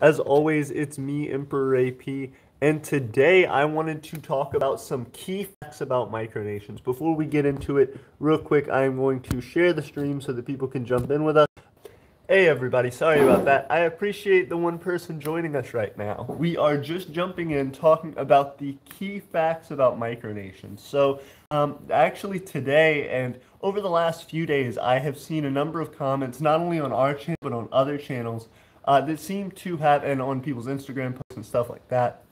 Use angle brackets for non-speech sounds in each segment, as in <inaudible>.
As always, it's me, Emperor AP, and today I wanted to talk about some key facts about micronations. Before we get into it, real quick, I am going to share the stream so that people can jump in with us. Hey everybody, sorry about that. I appreciate the one person joining us right now. We are just jumping in talking about the key facts about micronations. So, um, actually today and over the last few days, I have seen a number of comments, not only on our channel, but on other channels, uh, that seem to have, and on people's Instagram posts and stuff like that,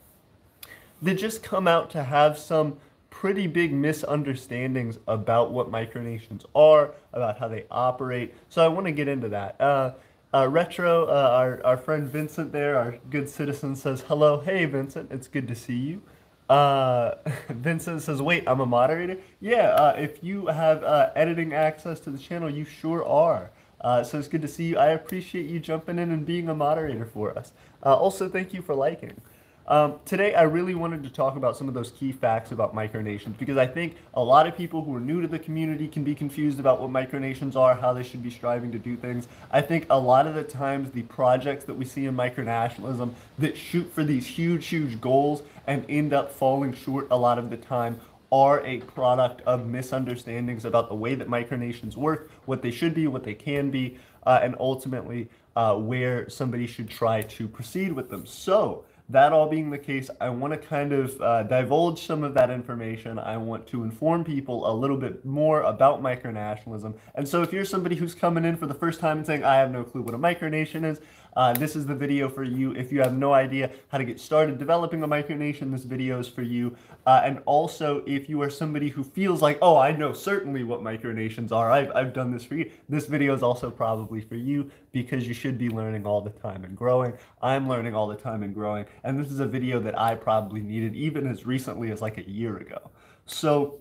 that just come out to have some pretty big misunderstandings about what micronations are, about how they operate. So I want to get into that. Uh, uh, Retro, uh, our, our friend Vincent there, our good citizen, says, Hello, hey Vincent, it's good to see you. Uh, <laughs> Vincent says, Wait, I'm a moderator? Yeah, uh, if you have uh, editing access to the channel, you sure are. Uh, so it's good to see you. I appreciate you jumping in and being a moderator for us. Uh, also, thank you for liking. Um, today, I really wanted to talk about some of those key facts about micronations because I think a lot of people who are new to the community can be confused about what micronations are, how they should be striving to do things. I think a lot of the times the projects that we see in micronationalism that shoot for these huge, huge goals and end up falling short a lot of the time are a product of misunderstandings about the way that micronations work, what they should be, what they can be, uh, and ultimately uh, where somebody should try to proceed with them. So, that all being the case, I want to kind of uh, divulge some of that information. I want to inform people a little bit more about micronationalism. And so, if you're somebody who's coming in for the first time and saying, I have no clue what a micronation is, uh, this is the video for you. If you have no idea how to get started developing a micronation, this video is for you. Uh, and also, if you are somebody who feels like, oh, I know certainly what micronations are, I've, I've done this for you, this video is also probably for you because you should be learning all the time and growing. I'm learning all the time and growing. And this is a video that I probably needed even as recently as like a year ago. So,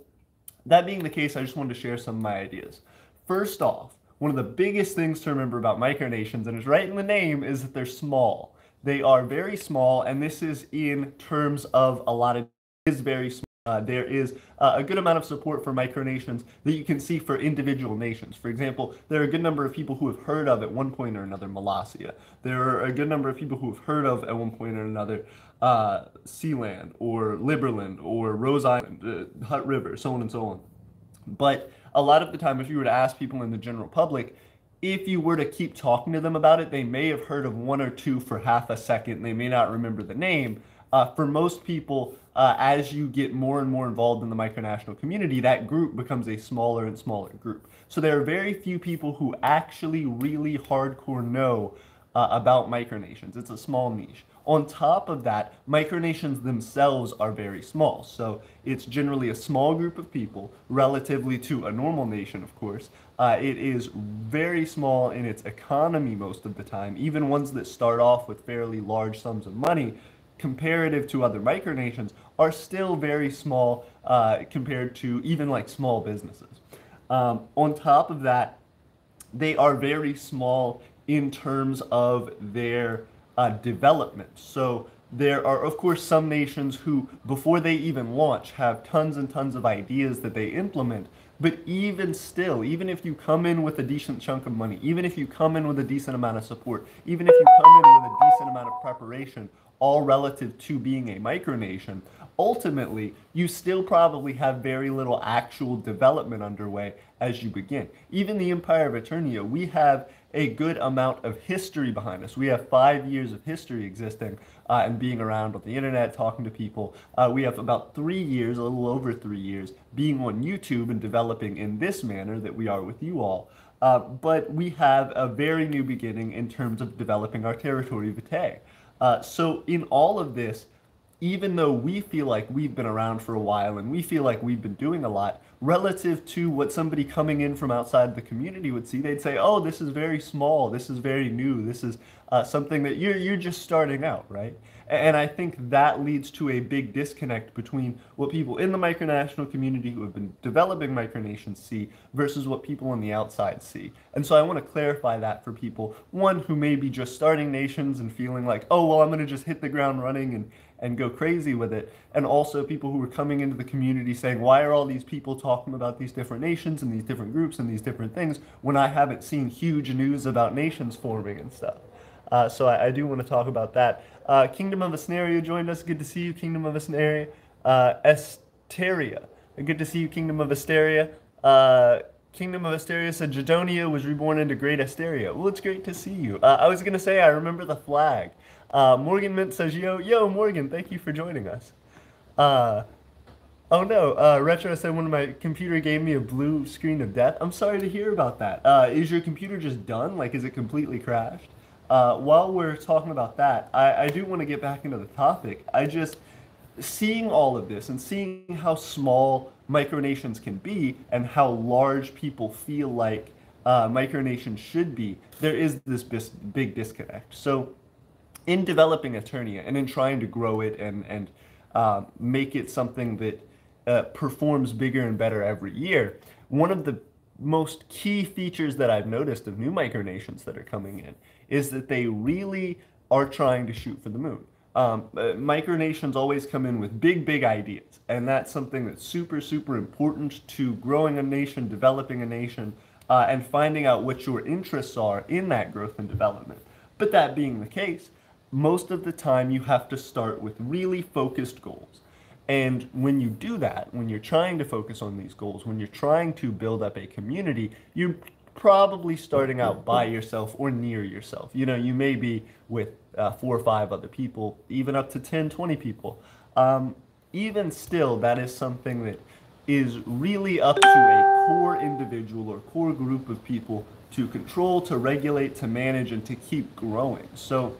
that being the case, I just wanted to share some of my ideas. First off, one of the biggest things to remember about micronations, and it's right in the name, is that they're small. They are very small, and this is in terms of a lot of is very small. Uh, there is uh, a good amount of support for micronations that you can see for individual nations. For example, there are a good number of people who have heard of at one point or another Molossia. There are a good number of people who have heard of at one point or another uh, Sealand or Liberland or Rose Island, uh, Hutt River, so on and so on. But a lot of the time, if you were to ask people in the general public, if you were to keep talking to them about it, they may have heard of one or two for half a second. They may not remember the name. Uh, for most people, uh, as you get more and more involved in the micronational community, that group becomes a smaller and smaller group. So there are very few people who actually really hardcore know uh, about micronations. It's a small niche. On top of that, micronations themselves are very small. So it's generally a small group of people, relatively to a normal nation, of course. Uh, it is very small in its economy most of the time, even ones that start off with fairly large sums of money comparative to other micronations are still very small uh, compared to even like small businesses. Um, on top of that, they are very small in terms of their uh, development. So there are, of course, some nations who, before they even launch, have tons and tons of ideas that they implement. But even still, even if you come in with a decent chunk of money, even if you come in with a decent amount of support, even if you come in with a decent amount of preparation, all relative to being a micronation, ultimately, you still probably have very little actual development underway as you begin. Even the Empire of Aeternia, we have a good amount of history behind us. We have five years of history existing uh, and being around on the internet, talking to people. Uh, we have about three years, a little over three years, being on YouTube and developing in this manner that we are with you all. Uh, but we have a very new beginning in terms of developing our territory vitae. Uh, so in all of this, even though we feel like we've been around for a while and we feel like we've been doing a lot, relative to what somebody coming in from outside the community would see, they'd say, "Oh, this is very small. This is very new. This is uh, something that you're you're just starting out, right?" And I think that leads to a big disconnect between what people in the micronational community who have been developing micronations see versus what people on the outside see. And so I want to clarify that for people, one who may be just starting nations and feeling like, oh, well, I'm going to just hit the ground running and, and go crazy with it. And also people who were coming into the community saying, why are all these people talking about these different nations and these different groups and these different things when I haven't seen huge news about nations forming and stuff? Uh, so I, I, do want to talk about that. Uh, Kingdom of Asnaria joined us. Good to see you, Kingdom of Asnaria. Uh, Asteria. Good to see you, Kingdom of Asteria. Uh, Kingdom of Asteria said Jadonia was reborn into Great Asteria. Well, it's great to see you. Uh, I was going to say, I remember the flag. Uh, Morgan Mint says, yo, yo, Morgan, thank you for joining us. Uh, oh no, uh, Retro said of my computer gave me a blue screen of death. I'm sorry to hear about that. Uh, is your computer just done? Like, is it completely crashed? Uh, while we're talking about that, I, I do want to get back into the topic. I just, seeing all of this and seeing how small micronations can be and how large people feel like uh, micronations should be, there is this bis- big disconnect. So, in developing Aeternia and in trying to grow it and and uh, make it something that uh, performs bigger and better every year, one of the most key features that I've noticed of new micronations that are coming in is that they really are trying to shoot for the moon. Um, uh, micronations always come in with big, big ideas, and that's something that's super, super important to growing a nation, developing a nation, uh, and finding out what your interests are in that growth and development. But that being the case, most of the time you have to start with really focused goals. And when you do that, when you're trying to focus on these goals, when you're trying to build up a community, you're probably starting out by yourself or near yourself. You know, you may be with uh, four or five other people, even up to 10, 20 people. Um, even still, that is something that is really up to a core individual or core group of people to control, to regulate, to manage, and to keep growing. So,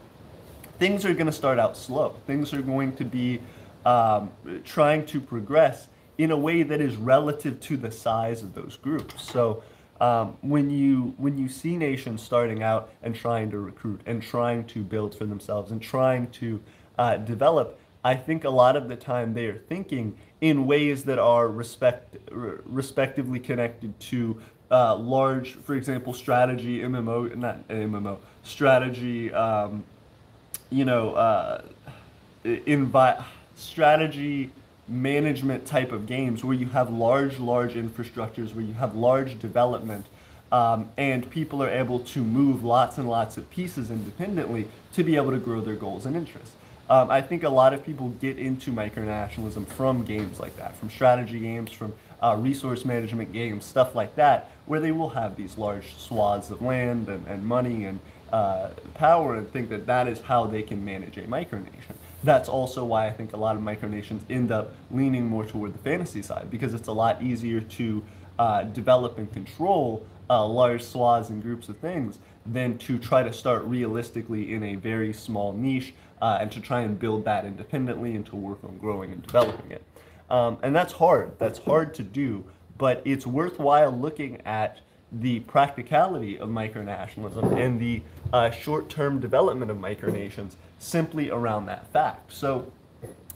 things are going to start out slow. Things are going to be um, trying to progress in a way that is relative to the size of those groups. So um, when you when you see nations starting out and trying to recruit and trying to build for themselves and trying to uh, develop, I think a lot of the time they are thinking in ways that are respect respectively connected to uh, large, for example, strategy MMO, not MMO, strategy um, you know, uh, invite strategy management type of games where you have large, large infrastructures, where you have large development, um, and people are able to move lots and lots of pieces independently to be able to grow their goals and interests. Um, I think a lot of people get into micronationalism from games like that, from strategy games, from uh, resource management games, stuff like that, where they will have these large swaths of land and, and money and uh, power and think that that is how they can manage a micronation. That's also why I think a lot of micronations end up leaning more toward the fantasy side because it's a lot easier to uh, develop and control uh, large swaths and groups of things than to try to start realistically in a very small niche uh, and to try and build that independently and to work on growing and developing it. Um, and that's hard. That's hard to do, but it's worthwhile looking at the practicality of micronationalism and the uh, short-term development of micronations simply around that fact. So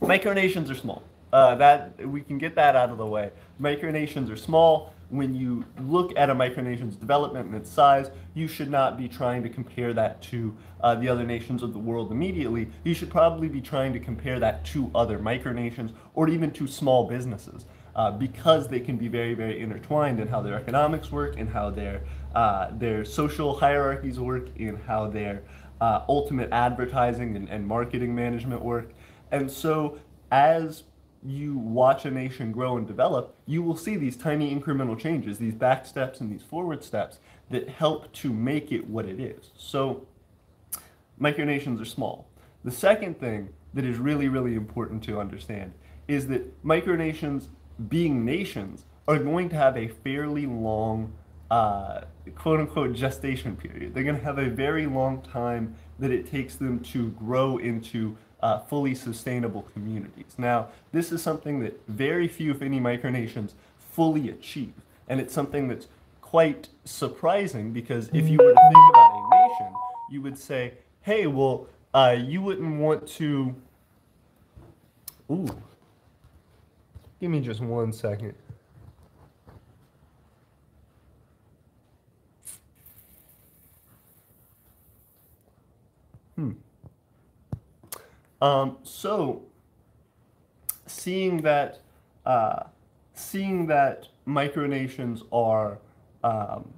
micronations are small. Uh, that we can get that out of the way. Micronations are small. When you look at a micronation's development and its size, you should not be trying to compare that to uh, the other nations of the world immediately. You should probably be trying to compare that to other micronations or even to small businesses uh, because they can be very, very intertwined in how their economics work, in how their uh, their social hierarchies work, in how their uh, ultimate advertising and, and marketing management work. And so, as you watch a nation grow and develop, you will see these tiny incremental changes, these back steps and these forward steps that help to make it what it is. So, micronations are small. The second thing that is really, really important to understand is that micronations being nations are going to have a fairly long uh, quote unquote gestation period. They're going to have a very long time that it takes them to grow into uh, fully sustainable communities. Now, this is something that very few, if any, micronations fully achieve. And it's something that's quite surprising because if you were to think about a nation, you would say, hey, well, uh, you wouldn't want to. Ooh, Give me just one second. Hmm. Um, so, seeing that, uh, seeing that micronations are um,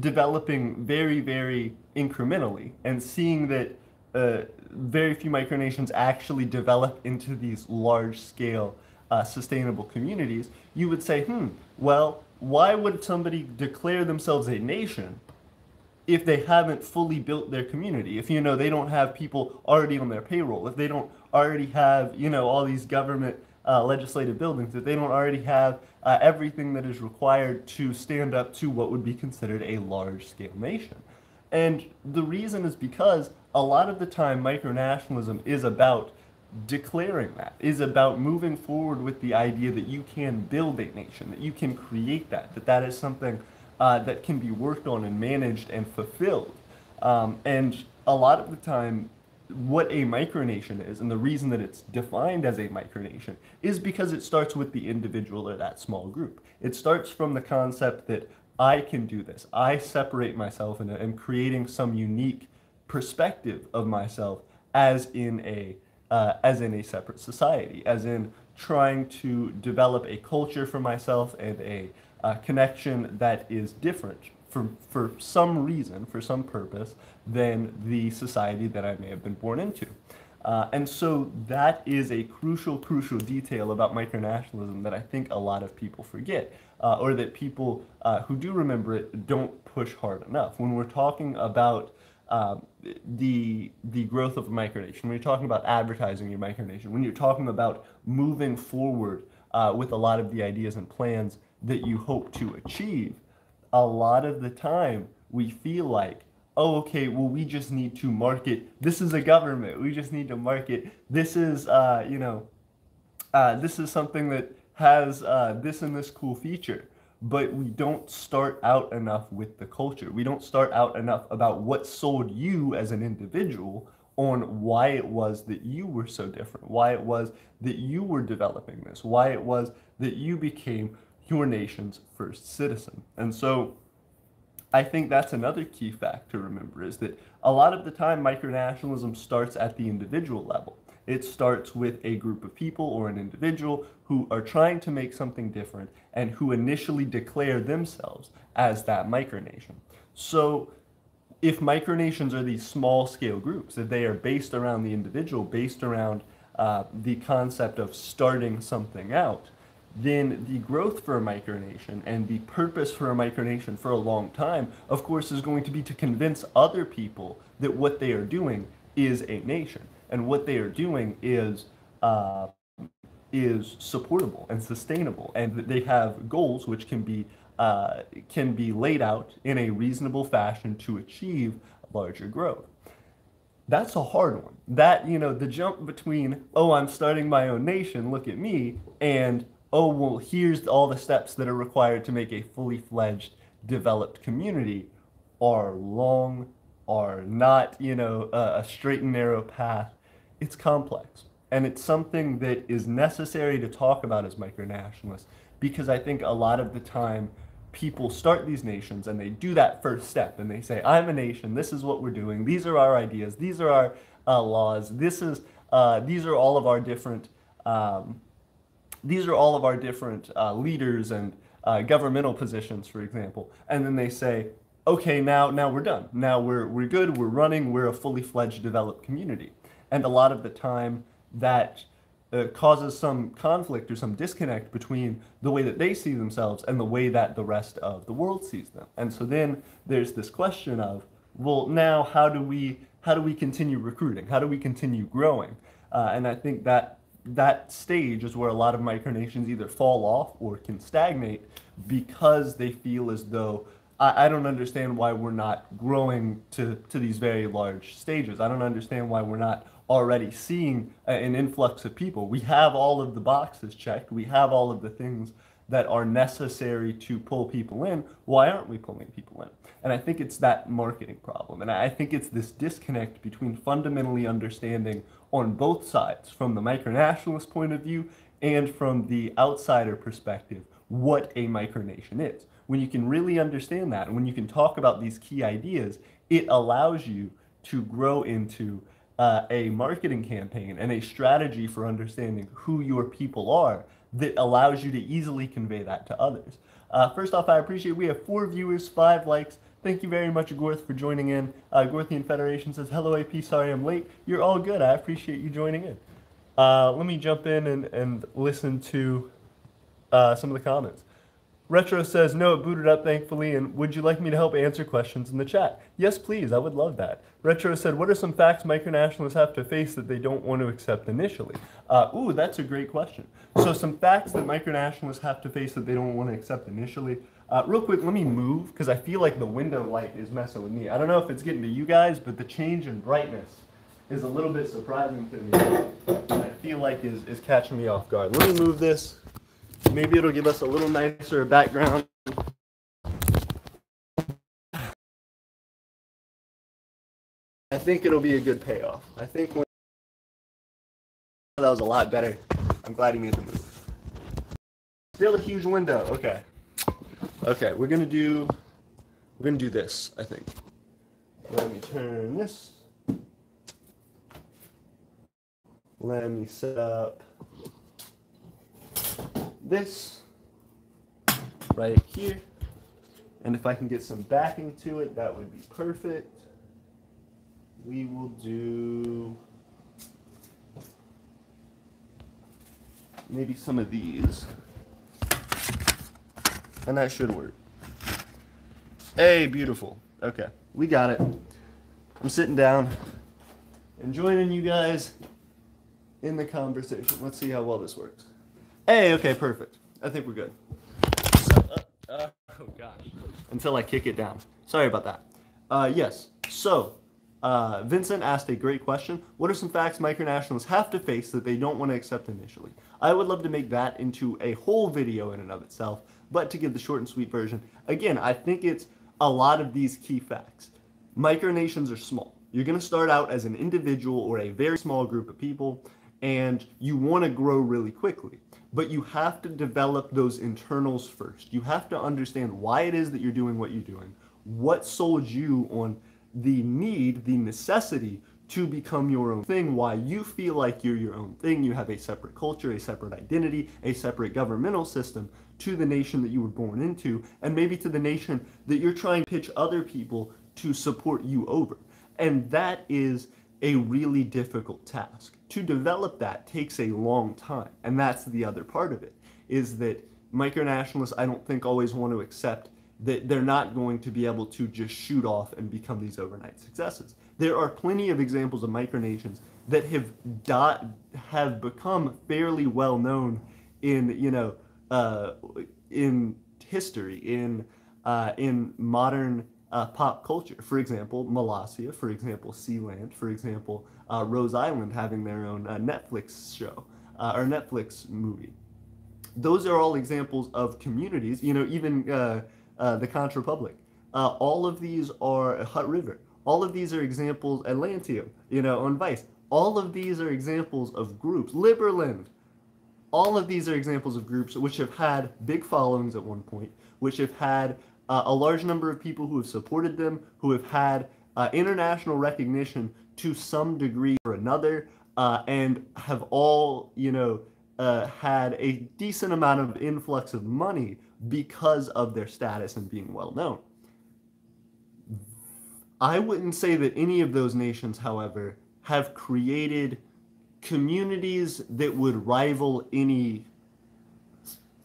developing very, very incrementally and seeing that uh, very few micronations actually develop into these large scale uh, sustainable communities, you would say, hmm, well, why would somebody declare themselves a nation if they haven't fully built their community? If, you know, they don't have people already on their payroll, if they don't already have, you know, all these government uh, legislative buildings, if they don't already have uh, everything that is required to stand up to what would be considered a large scale nation. And the reason is because a lot of the time micronationalism is about declaring that, is about moving forward with the idea that you can build a nation, that you can create that, that that is something uh, that can be worked on and managed and fulfilled. Um, and a lot of the time, what a micronation is and the reason that it's defined as a micronation is because it starts with the individual or that small group. It starts from the concept that I can do this. I separate myself and am creating some unique perspective of myself as in a uh, as in a separate society, as in trying to develop a culture for myself and a uh, connection that is different for, for some reason, for some purpose, than the society that I may have been born into. Uh, and so that is a crucial, crucial detail about micronationalism that I think a lot of people forget, uh, or that people uh, who do remember it don't push hard enough. When we're talking about uh, the the growth of a micronation, when you're talking about advertising your micronation, when you're talking about moving forward uh, with a lot of the ideas and plans that you hope to achieve, a lot of the time we feel like oh, okay, well, we just need to market. This is a government. We just need to market. This is, uh, you know, uh, this is something that has uh, this and this cool feature. But we don't start out enough with the culture. We don't start out enough about what sold you as an individual on why it was that you were so different, why it was that you were developing this, why it was that you became your nation's first citizen. And so, I think that's another key fact to remember is that a lot of the time micronationalism starts at the individual level. It starts with a group of people or an individual who are trying to make something different and who initially declare themselves as that micronation. So if micronations are these small scale groups, if they are based around the individual, based around uh, the concept of starting something out, then the growth for a micronation and the purpose for a micronation for a long time, of course, is going to be to convince other people that what they are doing is a nation and what they are doing is uh, is supportable and sustainable, and they have goals which can be uh, can be laid out in a reasonable fashion to achieve larger growth. That's a hard one. That you know, the jump between oh, I'm starting my own nation, look at me, and oh, well, here's all the steps that are required to make a fully fledged, developed community are long, are not, you know, a, straight and narrow path. It's complex. And it's something that is necessary to talk about as micronationalists because I think a lot of the time people start these nations and they do that first step and they say, I'm a nation, this is what we're doing, these are our ideas, these are our uh, laws, this is, uh, these are all of our different um, these are all of our different uh, leaders and uh, governmental positions, for example. And then they say, okay, now now we're done. Now we're we're good. We're running. We're a fully fledged developed community. And a lot of the time that uh, causes some conflict or some disconnect between the way that they see themselves and the way that the rest of the world sees them. And so then there's this question of, well, now how do we how do we continue recruiting? How do we continue growing? Uh, and I think that that stage is where a lot of micronations either fall off or can stagnate because they feel as though I, I don't understand why we're not growing to, to these very large stages. I don't understand why we're not already seeing an influx of people. We have all of the boxes checked. We have all of the things that are necessary to pull people in. Why aren't we pulling people in? And I think it's that marketing problem. And I think it's this disconnect between fundamentally understanding on both sides, from the micronationalist point of view and from the outsider perspective, what a micronation is. When you can really understand that, and when you can talk about these key ideas, it allows you to grow into uh, a marketing campaign and a strategy for understanding who your people are that allows you to easily convey that to others. Uh, first off, I appreciate we have four viewers, five likes, Thank you very much, Gorth, for joining in. Uh, Gorthian Federation says, Hello, AP. Sorry I'm late. You're all good. I appreciate you joining in. Uh, let me jump in and, and listen to uh, some of the comments. Retro says, no, it booted up, thankfully, and would you like me to help answer questions in the chat? Yes, please, I would love that. Retro said, what are some facts micronationalists have to face that they don't want to accept initially? Uh, ooh, that's a great question. So some facts that micronationalists have to face that they don't want to accept initially. Uh, real quick, let me move, because I feel like the window light is messing with me. I don't know if it's getting to you guys, but the change in brightness is a little bit surprising to me. I feel like is, is catching me off guard. Let me move this. Maybe it'll give us a little nicer background. I think it'll be a good payoff. I think when that was a lot better. I'm glad he made the move. Still a huge window. Okay. Okay, we're gonna do we're gonna do this, I think. Let me turn this. Let me set up this right here. And if I can get some backing to it, that would be perfect. We will do maybe some of these. And that should work. Hey, beautiful. Okay, we got it. I'm sitting down and joining you guys in the conversation. Let's see how well this works. Hey, okay, perfect. I think we're good. Uh, uh, oh gosh. Until I kick it down. Sorry about that. Uh, yes. So, uh, Vincent asked a great question. What are some facts micronationalists have to face that they don't want to accept initially? I would love to make that into a whole video in and of itself, but to give the short and sweet version, again, I think it's a lot of these key facts. Micronations are small. You're going to start out as an individual or a very small group of people, and you want to grow really quickly but you have to develop those internals first. You have to understand why it is that you're doing what you're doing, what sold you on the need, the necessity to become your own thing, why you feel like you're your own thing. You have a separate culture, a separate identity, a separate governmental system to the nation that you were born into, and maybe to the nation that you're trying to pitch other people to support you over. And that is a really difficult task. To develop that takes a long time, and that's the other part of it, is that micronationalists, I don't think, always want to accept that they're not going to be able to just shoot off and become these overnight successes. There are plenty of examples of micronations that have dot, have become fairly well known in you know uh, in history in uh, in modern uh, pop culture. For example, Molossia, for example, Sealand, for example, uh, Rose Island having their own uh, Netflix show uh, or Netflix movie. Those are all examples of communities, you know, even uh, uh, the Conch Republic. all of these are Hutt River. All of these are examples, Atlantium, you know, on Vice. All of these are examples of groups. Liberland. All of these are examples of groups which have had big followings at one point, which have had uh, a large number of people who have supported them, who have had uh, international recognition to some degree or another, uh, and have all, you know, uh, had a decent amount of influx of money because of their status and being well known. I wouldn't say that any of those nations, however, have created communities that would rival any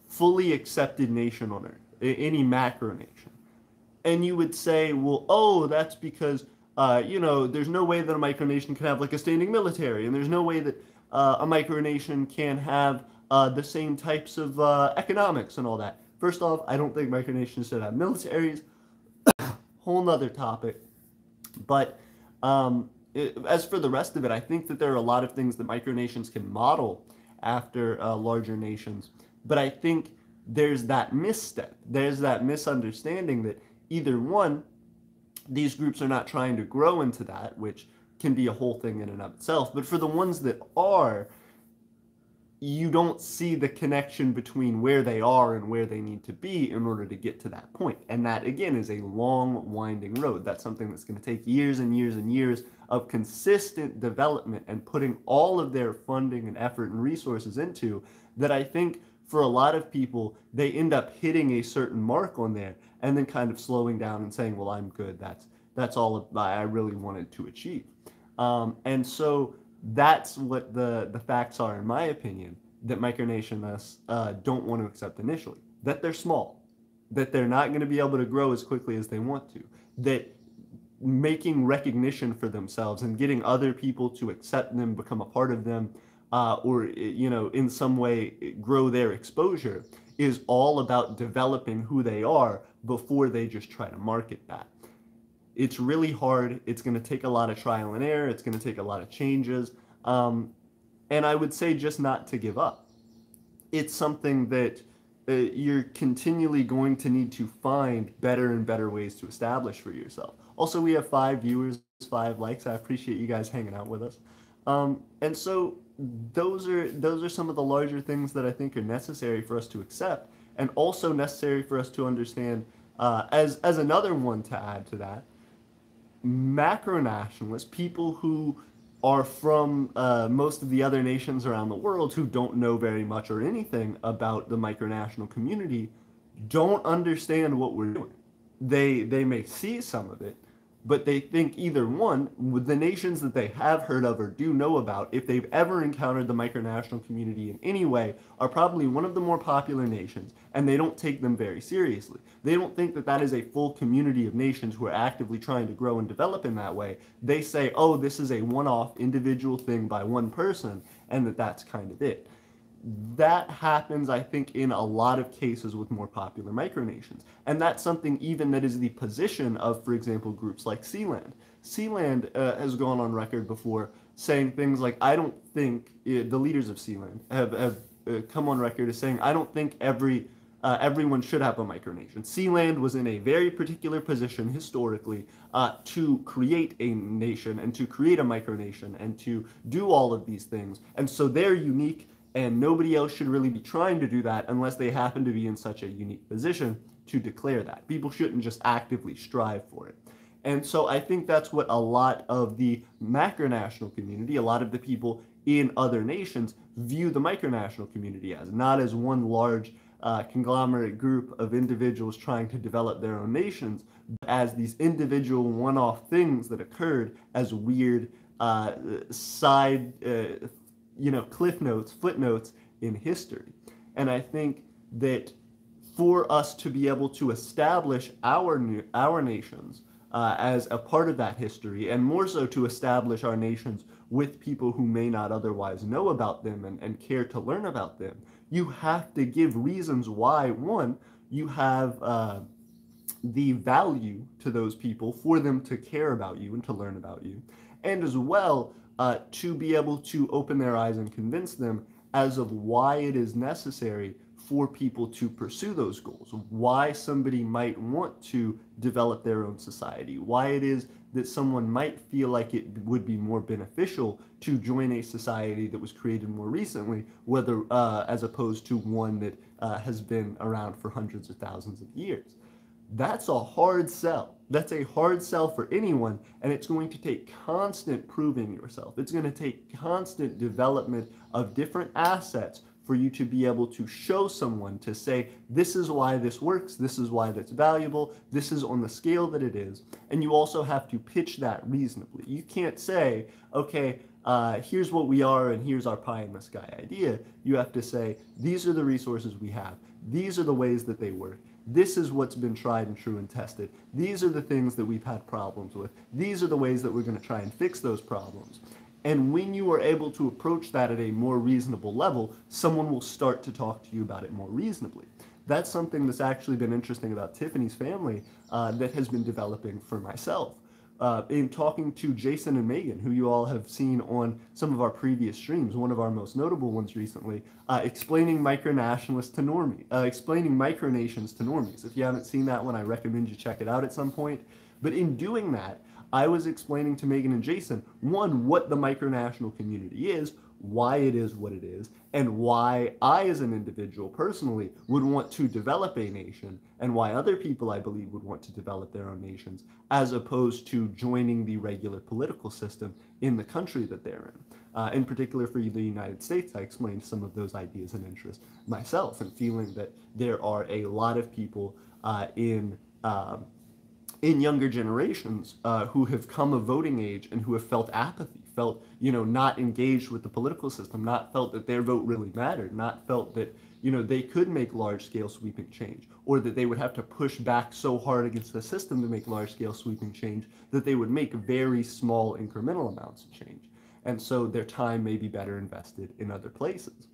fully accepted nation on earth any macro nation. And you would say, well, oh, that's because, uh, you know, there's no way that a micronation can have like a standing military, and there's no way that uh, a micronation can have uh, the same types of uh, economics and all that. First off, I don't think micronations should have militaries. <coughs> Whole nother topic. But um, it, as for the rest of it, I think that there are a lot of things that micronations can model after uh, larger nations. But I think there's that misstep. There's that misunderstanding that either one, these groups are not trying to grow into that, which can be a whole thing in and of itself. But for the ones that are, you don't see the connection between where they are and where they need to be in order to get to that point. And that, again, is a long, winding road. That's something that's going to take years and years and years of consistent development and putting all of their funding and effort and resources into that I think for a lot of people, they end up hitting a certain mark on there and then kind of slowing down and saying, well, I'm good. That's that's all I really wanted to achieve. Um, and so that's what the, the facts are, in my opinion, that micronationalists uh, don't want to accept initially. That they're small, that they're not going to be able to grow as quickly as they want to, that making recognition for themselves and getting other people to accept them, become a part of them, uh, or you know, in some way grow their exposure is all about developing who they are before they just try to market that. It's really hard. It's going to take a lot of trial and error. It's going to take a lot of changes. Um, and I would say just not to give up. It's something that uh, you're continually going to need to find better and better ways to establish for yourself. Also, we have five viewers, five likes. I appreciate you guys hanging out with us. Um, and so those are those are some of the larger things that I think are necessary for us to accept, and also necessary for us to understand. Uh, as as another one to add to that, macro nationalists, people who are from uh, most of the other nations around the world who don't know very much or anything about the micronational community, don't understand what we're doing. They they may see some of it, but they think either one, the nations that they have heard of or do know about, if they've ever encountered the micronational community in any way, are probably one of the more popular nations, and they don't take them very seriously. They don't think that that is a full community of nations who are actively trying to grow and develop in that way. They say, oh, this is a one off individual thing by one person, and that that's kind of it that happens, I think, in a lot of cases with more popular micronations. And that's something even that is the position of, for example, groups like Sealand. Sealand uh, has gone on record before saying things like, I don't think, uh, the leaders of Sealand have, have uh, come on record as saying, I don't think every uh, everyone should have a micronation. Sealand was in a very particular position historically uh, to create a nation and to create a micronation and to do all of these things. And so they're unique and nobody else should really be trying to do that unless they happen to be in such a unique position to declare that. People shouldn't just actively strive for it. And so I think that's what a lot of the macronational community, a lot of the people in other nations view the micronational community as, not as one large uh, conglomerate group of individuals trying to develop their own nations, but as these individual one off things that occurred as weird uh, side uh, you know, cliff notes, footnotes in history. And I think that for us to be able to establish our our nations uh, as a part of that history, and more so to establish our nations with people who may not otherwise know about them and, and care to learn about them, you have to give reasons why, one, you have uh, the value to those people for them to care about you and to learn about you. And as well, uh, to be able to open their eyes and convince them as of why it is necessary for people to pursue those goals, why somebody might want to develop their own society, why it is that someone might feel like it would be more beneficial to join a society that was created more recently, whether uh, as opposed to one that uh, has been around for hundreds of thousands of years. That's a hard sell. That's a hard sell for anyone, and it's going to take constant proving yourself. It's going to take constant development of different assets for you to be able to show someone to say, this is why this works, this is why that's valuable, this is on the scale that it is. And you also have to pitch that reasonably. You can't say, okay, uh, here's what we are and here's our pie in the sky idea. You have to say, these are the resources we have, these are the ways that they work this is what's been tried and true and tested. These are the things that we've had problems with. These are the ways that we're going to try and fix those problems. And when you are able to approach that at a more reasonable level, someone will start to talk to you about it more reasonably. That's something that's actually been interesting about Tiffany's family uh, that has been developing for myself uh, in talking to Jason and Megan, who you all have seen on some of our previous streams, one of our most notable ones recently, uh, explaining micronationalists to normies, uh, explaining micronations to normies. If you haven't seen that one, I recommend you check it out at some point. But in doing that, I was explaining to Megan and Jason, one, what the micronational community is, why it is what it is, and why I, as an individual personally, would want to develop a nation, and why other people, I believe, would want to develop their own nations, as opposed to joining the regular political system in the country that they're in. Uh, in particular, for the United States, I explained some of those ideas and interests myself, and feeling that there are a lot of people uh, in uh, in younger generations uh, who have come of voting age and who have felt apathy, felt you know not engaged with the political system, not felt that their vote really mattered, not felt that you know they could make large scale sweeping change or that they would have to push back so hard against the system to make large scale sweeping change that they would make very small incremental amounts of change. And so their time may be better invested in other places.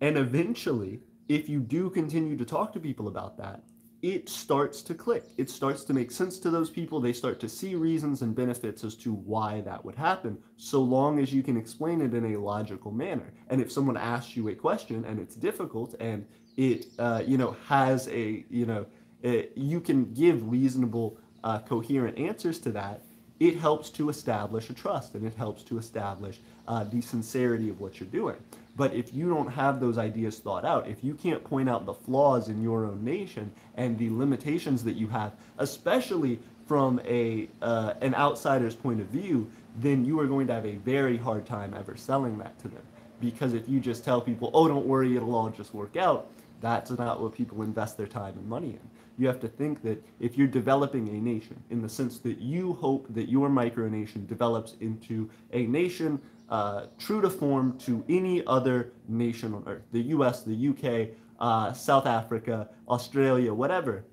And eventually if you do continue to talk to people about that it starts to click. It starts to make sense to those people. They start to see reasons and benefits as to why that would happen, so long as you can explain it in a logical manner. And if someone asks you a question and it's difficult and it, uh, you know, has a, you know, it, you can give reasonable, uh, coherent answers to that, it helps to establish a trust and it helps to establish uh, the sincerity of what you're doing. But if you don't have those ideas thought out, if you can't point out the flaws in your own nation and the limitations that you have, especially from a uh, an outsider's point of view, then you are going to have a very hard time ever selling that to them. Because if you just tell people, "Oh, don't worry, it'll all just work out," that's not what people invest their time and money in. You have to think that if you're developing a nation, in the sense that you hope that your micronation develops into a nation uh, true to form to any other nation on earth the US, the UK, uh, South Africa, Australia, whatever,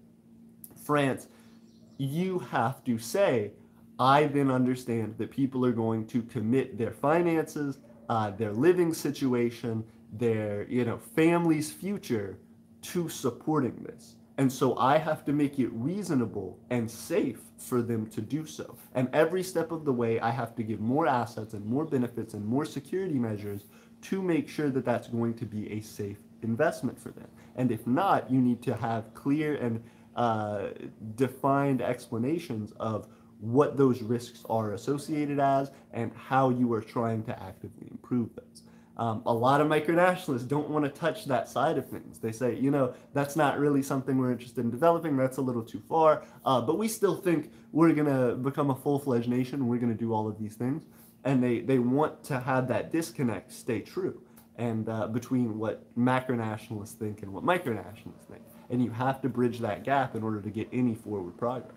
France, you have to say, I then understand that people are going to commit their finances, uh, their living situation, their you know family's future to supporting this. And so I have to make it reasonable and safe for them to do so. And every step of the way, I have to give more assets and more benefits and more security measures to make sure that that's going to be a safe investment for them. And if not, you need to have clear and uh, defined explanations of what those risks are associated as and how you are trying to actively improve those. Um, a lot of micronationalists don't want to touch that side of things. They say, you know, that's not really something we're interested in developing. That's a little too far. Uh, but we still think we're going to become a full fledged nation. We're going to do all of these things. And they, they want to have that disconnect stay true and uh, between what macronationalists think and what micronationalists think. And you have to bridge that gap in order to get any forward progress.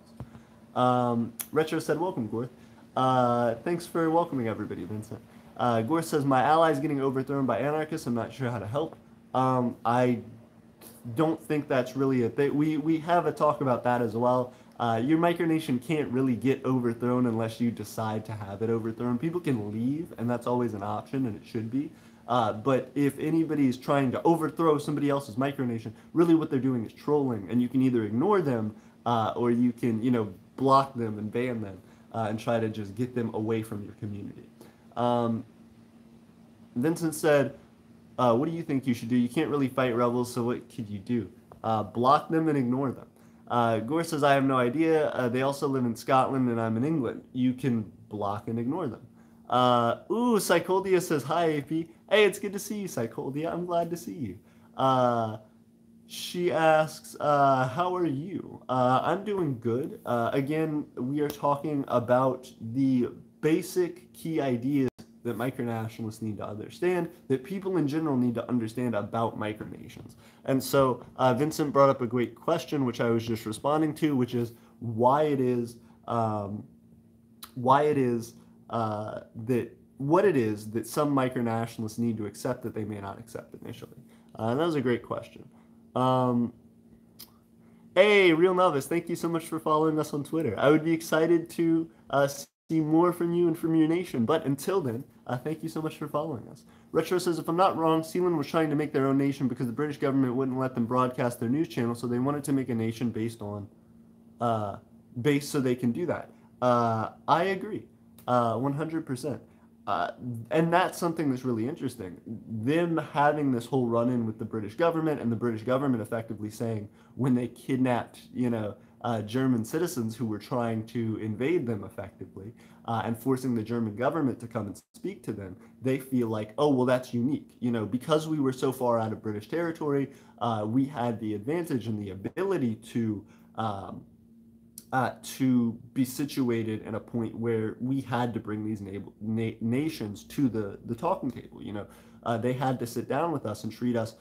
Um, Retro said, Welcome, Gorth. Uh, thanks for welcoming everybody, Vincent. Uh, Gore says, My ally is getting overthrown by anarchists. I'm not sure how to help. Um, I don't think that's really a thing. We, we have a talk about that as well. Uh, your micronation can't really get overthrown unless you decide to have it overthrown. People can leave, and that's always an option, and it should be. Uh, but if anybody is trying to overthrow somebody else's micronation, really what they're doing is trolling, and you can either ignore them uh, or you can, you know, block them and ban them uh, and try to just get them away from your community. Um, Vincent said, uh, "What do you think you should do? You can't really fight rebels, so what could you do? Uh, block them and ignore them." Uh, Gore says, "I have no idea. Uh, they also live in Scotland, and I'm in England. You can block and ignore them." Uh, ooh, Psycholdia says, "Hi, AP. Hey, it's good to see you, Psycholdia. I'm glad to see you." Uh, she asks, "How are you?" I'm doing good. Again, we are talking about the basic key ideas that micronationalists need to understand, that people in general need to understand about micronations. And so uh, Vincent brought up a great question, which I was just responding to, which is why it is, um, why it is uh, that what it is that some micronationalists need to accept that they may not accept initially. Uh, and that was a great question. Um, hey, Real Novice, thank you so much for following us on Twitter. I would be excited to uh, see more from you and from your nation. But until then, uh, thank you so much for following us. Retro says, if I'm not wrong, Sealand was trying to make their own nation because the British government wouldn't let them broadcast their news channel, so they wanted to make a nation based on, uh, based so they can do that. Uh, I agree, uh, 100%. Uh, and that's something that's really interesting. Them having this whole run-in with the British government, and the British government effectively saying when they kidnapped, you know, uh, German citizens who were trying to invade them effectively uh, and forcing the German government to come and speak to them, they feel like, oh, well, that's unique. You know, because we were so far out of British territory, uh, we had the advantage and the ability to. Um, uh, to be situated at a point where we had to bring these na- na- nations to the, the talking table. You know, uh, they had to sit down with us and treat us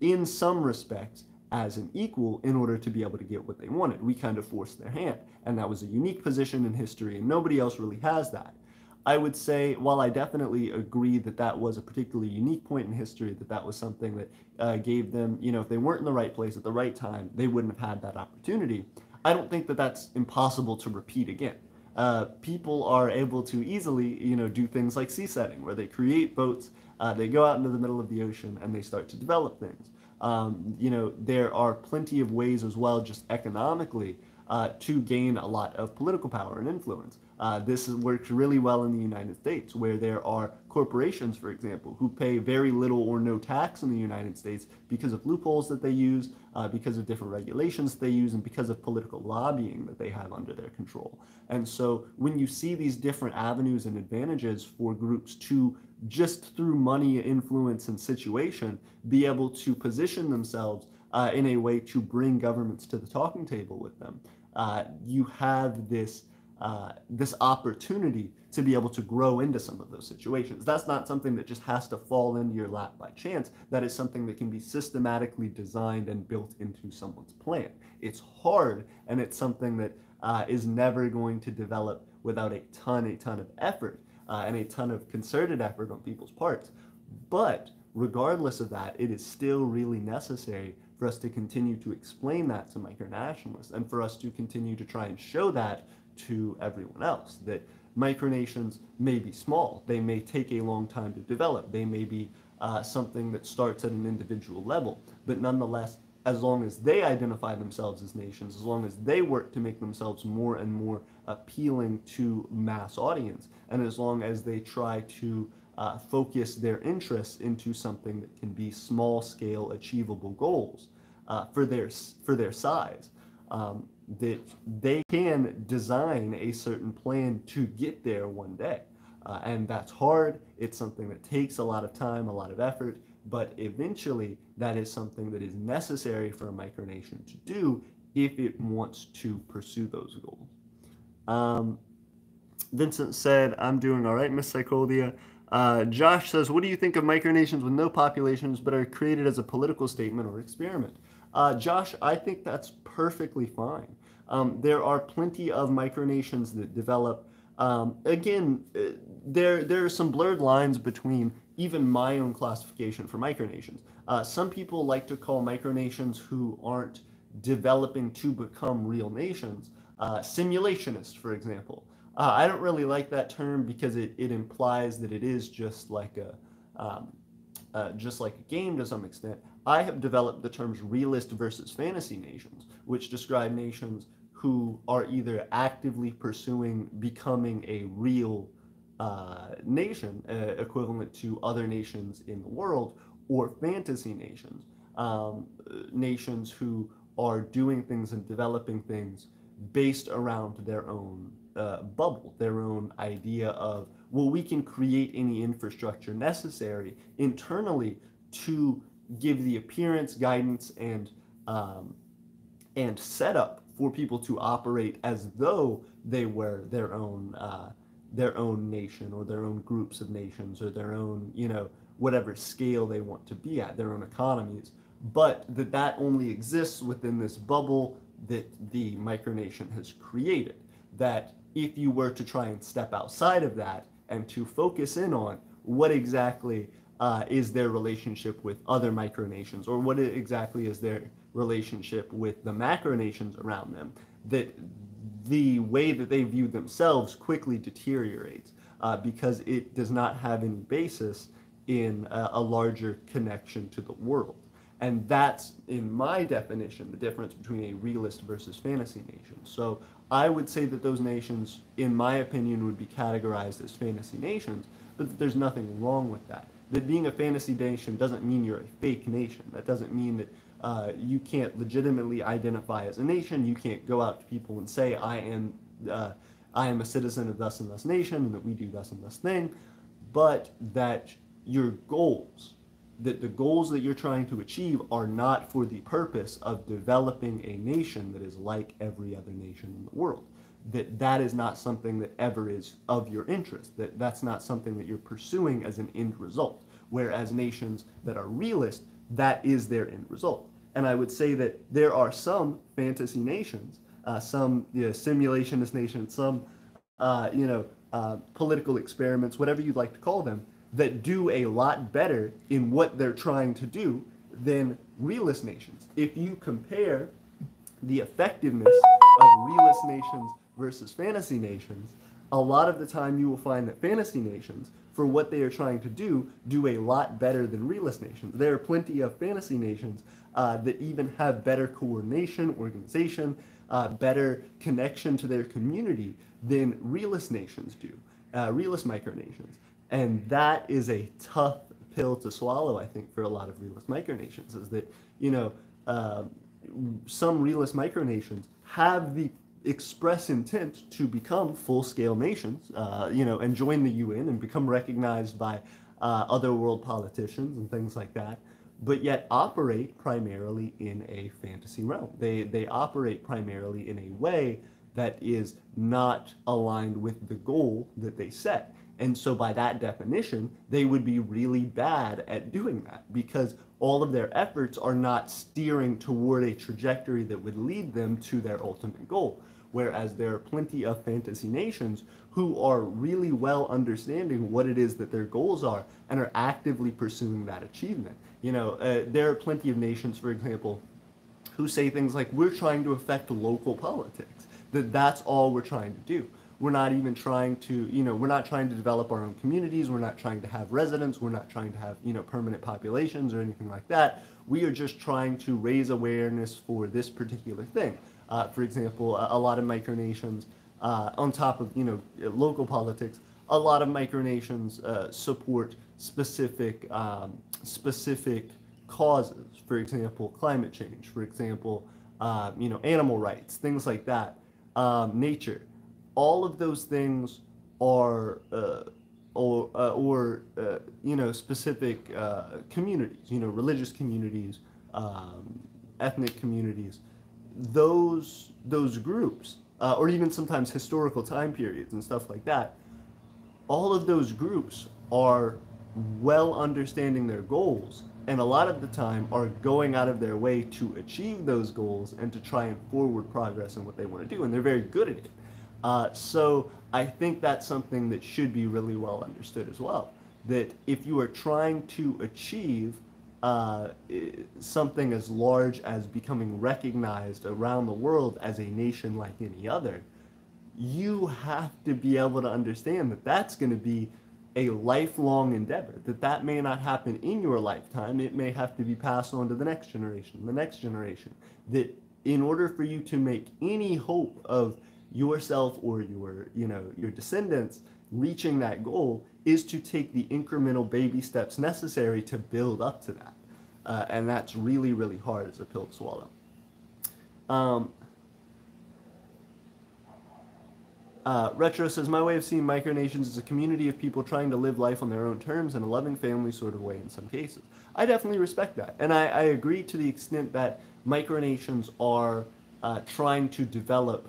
in some respects as an equal in order to be able to get what they wanted. We kind of forced their hand, and that was a unique position in history, and nobody else really has that. I would say, while I definitely agree that that was a particularly unique point in history, that that was something that uh, gave them, you know, if they weren't in the right place at the right time, they wouldn't have had that opportunity. I don't think that that's impossible to repeat again. Uh, people are able to easily, you know, do things like seasteading, where they create boats, uh, they go out into the middle of the ocean, and they start to develop things. Um, you know, there are plenty of ways as well, just economically, uh, to gain a lot of political power and influence. Uh, this works really well in the United States, where there are corporations, for example, who pay very little or no tax in the United States because of loopholes that they use, uh, because of different regulations they use, and because of political lobbying that they have under their control. And so when you see these different avenues and advantages for groups to just through money, influence, and situation be able to position themselves uh, in a way to bring governments to the talking table with them, uh, you have this uh, this opportunity to be able to grow into some of those situations. That's not something that just has to fall into your lap by chance. That is something that can be systematically designed and built into someone's plan. It's hard, and it's something that uh, is never going to develop without a ton, a ton of effort uh, and a ton of concerted effort on people's parts. But regardless of that, it is still really necessary for us to continue to explain that to micronationalists and for us to continue to try and show that to everyone else that micronations may be small, they may take a long time to develop, they may be uh, something that starts at an individual level, but nonetheless, as long as they identify themselves as nations, as long as they work to make themselves more and more appealing to mass audience, and as long as they try to uh, focus their interests into something that can be small scale achievable goals uh, for their for their size um, that they can design a certain plan to get there one day. Uh, and that's hard. It's something that takes a lot of time, a lot of effort, but eventually that is something that is necessary for a micronation to do if it wants to pursue those goals. Um, Vincent said, I'm doing all right, Miss Psycholia. Uh, Josh says, What do you think of micronations with no populations but are created as a political statement or experiment? Uh, Josh, I think that's perfectly fine. Um, there are plenty of micronations that develop. Um, again, uh, there there are some blurred lines between even my own classification for micronations. Uh, some people like to call micronations who aren't developing to become real nations uh, simulationists, for example. Uh, I don't really like that term because it, it implies that it is just like a um, uh, just like a game to some extent. I have developed the terms realist versus fantasy nations, which describe nations who are either actively pursuing becoming a real uh, nation, uh, equivalent to other nations in the world, or fantasy nations, um, nations who are doing things and developing things based around their own uh, bubble, their own idea of, well, we can create any infrastructure necessary internally to give the appearance, guidance, and um, and setup for people to operate as though they were their own uh, their own nation or their own groups of nations or their own you know whatever scale they want to be at, their own economies. But that that only exists within this bubble that the micronation has created. That if you were to try and step outside of that and to focus in on what exactly uh, is their relationship with other micronations or what exactly is their relationship with the macronations around them, that the way that they view themselves quickly deteriorates uh, because it does not have any basis in a, a larger connection to the world. And that's, in my definition, the difference between a realist versus fantasy nation. So I would say that those nations, in my opinion, would be categorized as fantasy nations, but there's nothing wrong with that. That being a fantasy nation doesn't mean you're a fake nation. That doesn't mean that uh, you can't legitimately identify as a nation. You can't go out to people and say, I am, uh, I am a citizen of thus and thus nation, and that we do thus and thus thing. But that your goals, that the goals that you're trying to achieve are not for the purpose of developing a nation that is like every other nation in the world that that is not something that ever is of your interest that that's not something that you're pursuing as an end result whereas nations that are realist that is their end result And I would say that there are some fantasy nations, uh, some you know, simulationist nations, some uh, you know uh, political experiments, whatever you'd like to call them, that do a lot better in what they're trying to do than realist nations. If you compare the effectiveness of realist nations versus fantasy nations, a lot of the time you will find that fantasy nations, for what they are trying to do, do a lot better than realist nations. There are plenty of fantasy nations uh, that even have better coordination, organization, uh, better connection to their community than realist nations do, uh, realist micronations. And that is a tough pill to swallow, I think, for a lot of realist micronations, is that, you know, uh, some realist micronations have the express intent to become full-scale nations, uh, you know, and join the UN and become recognized by uh, other world politicians and things like that, but yet operate primarily in a fantasy realm. They they operate primarily in a way that is not aligned with the goal that they set. And so, by that definition, they would be really bad at doing that because all of their efforts are not steering toward a trajectory that would lead them to their ultimate goal. Whereas there are plenty of fantasy nations who are really well understanding what it is that their goals are and are actively pursuing that achievement. You know, uh, there are plenty of nations, for example, who say things like, we're trying to affect local politics, that that's all we're trying to do we're not even trying to, you know, we're not trying to develop our own communities. We're not trying to have residents. We're not trying to have, you know, permanent populations or anything like that. We are just trying to raise awareness for this particular thing. Uh, for example, a, a, lot of micronations, uh, on top of, you know, local politics, a lot of micronations uh, support specific, um, specific causes. For example, climate change. For example, uh, you know, animal rights, things like that. Um, nature all of those things are uh, or uh, or uh, you know specific uh, communities, you know religious communities, um, ethnic communities, those those groups, uh, or even sometimes historical time periods and stuff like that. All of those groups are well understanding their goals and a lot of the time are going out of their way to achieve those goals and to try and forward progress in what they want to do and they're very good at it uh, so I think that's something that should be really well understood as well. That if you are trying to achieve uh, something as large as becoming recognized around the world as a nation like any other, you have to be able to understand that that's going to be a lifelong endeavor, that that may not happen in your lifetime. It may have to be passed on to the next generation, the next generation. That in order for you to make any hope of yourself or your you know your descendants reaching that goal is to take the incremental baby steps necessary to build up to that uh, and that's really really hard as a pill to swallow um, uh, Retro says, My way of seeing micronations is a community of people trying to live life on their own terms in a loving family sort of way in some cases. I definitely respect that. And I, I agree to the extent that micronations are uh, trying to develop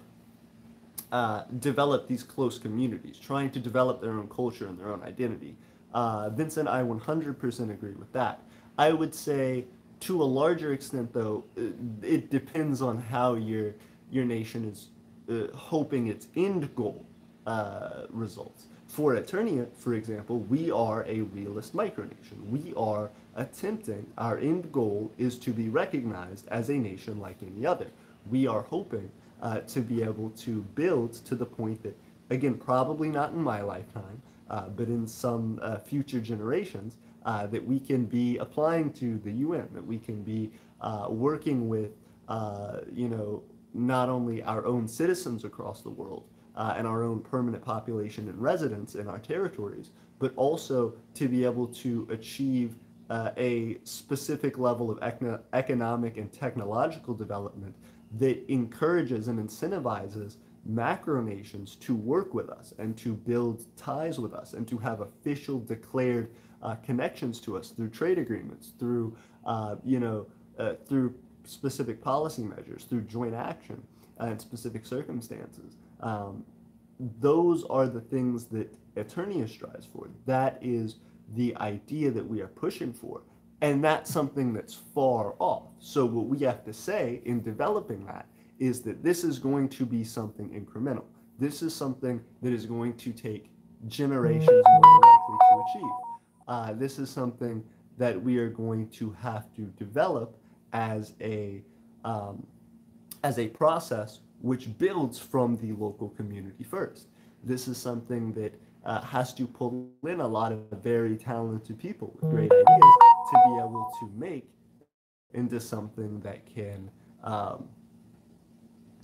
uh, develop these close communities, trying to develop their own culture and their own identity. Uh, Vincent, I 100% agree with that. I would say, to a larger extent, though, uh, it depends on how your your nation is uh, hoping its end goal uh, results. For Aeternia, for example, we are a realist micronation. We are attempting, our end goal is to be recognized as a nation like any other. We are hoping uh, to be able to build to the point that, again, probably not in my lifetime, uh, but in some uh, future generations, uh, that we can be applying to the UN, that we can be uh, working with, uh, you know, not only our own citizens across the world and our own permanent population and residents in our territories, but also to be able to achieve a specific level of economic and technological development that encourages and incentivizes macronations to work with us and to build ties with us and to have official declared uh, connections to us through trade agreements, through uh, you know, uh, through specific policy measures, through joint action and specific circumstances. Um, those are the things that Aeternia strives for. That is the idea that we are pushing for. And that's something that's far off. So, what we have to say in developing that is that this is going to be something incremental. This is something that is going to take generations more likely to achieve. Uh, this is something that we are going to have to develop as a um, as a process which builds from the local community first. This is something that uh, has to pull in a lot of very talented people with great ideas to be able to make into something that can um,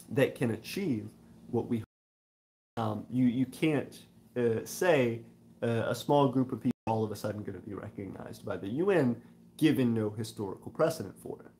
that can achieve what we um, you you can't uh, say uh, a small group of people all of a sudden going to be recognized by the UN given no historical precedent for it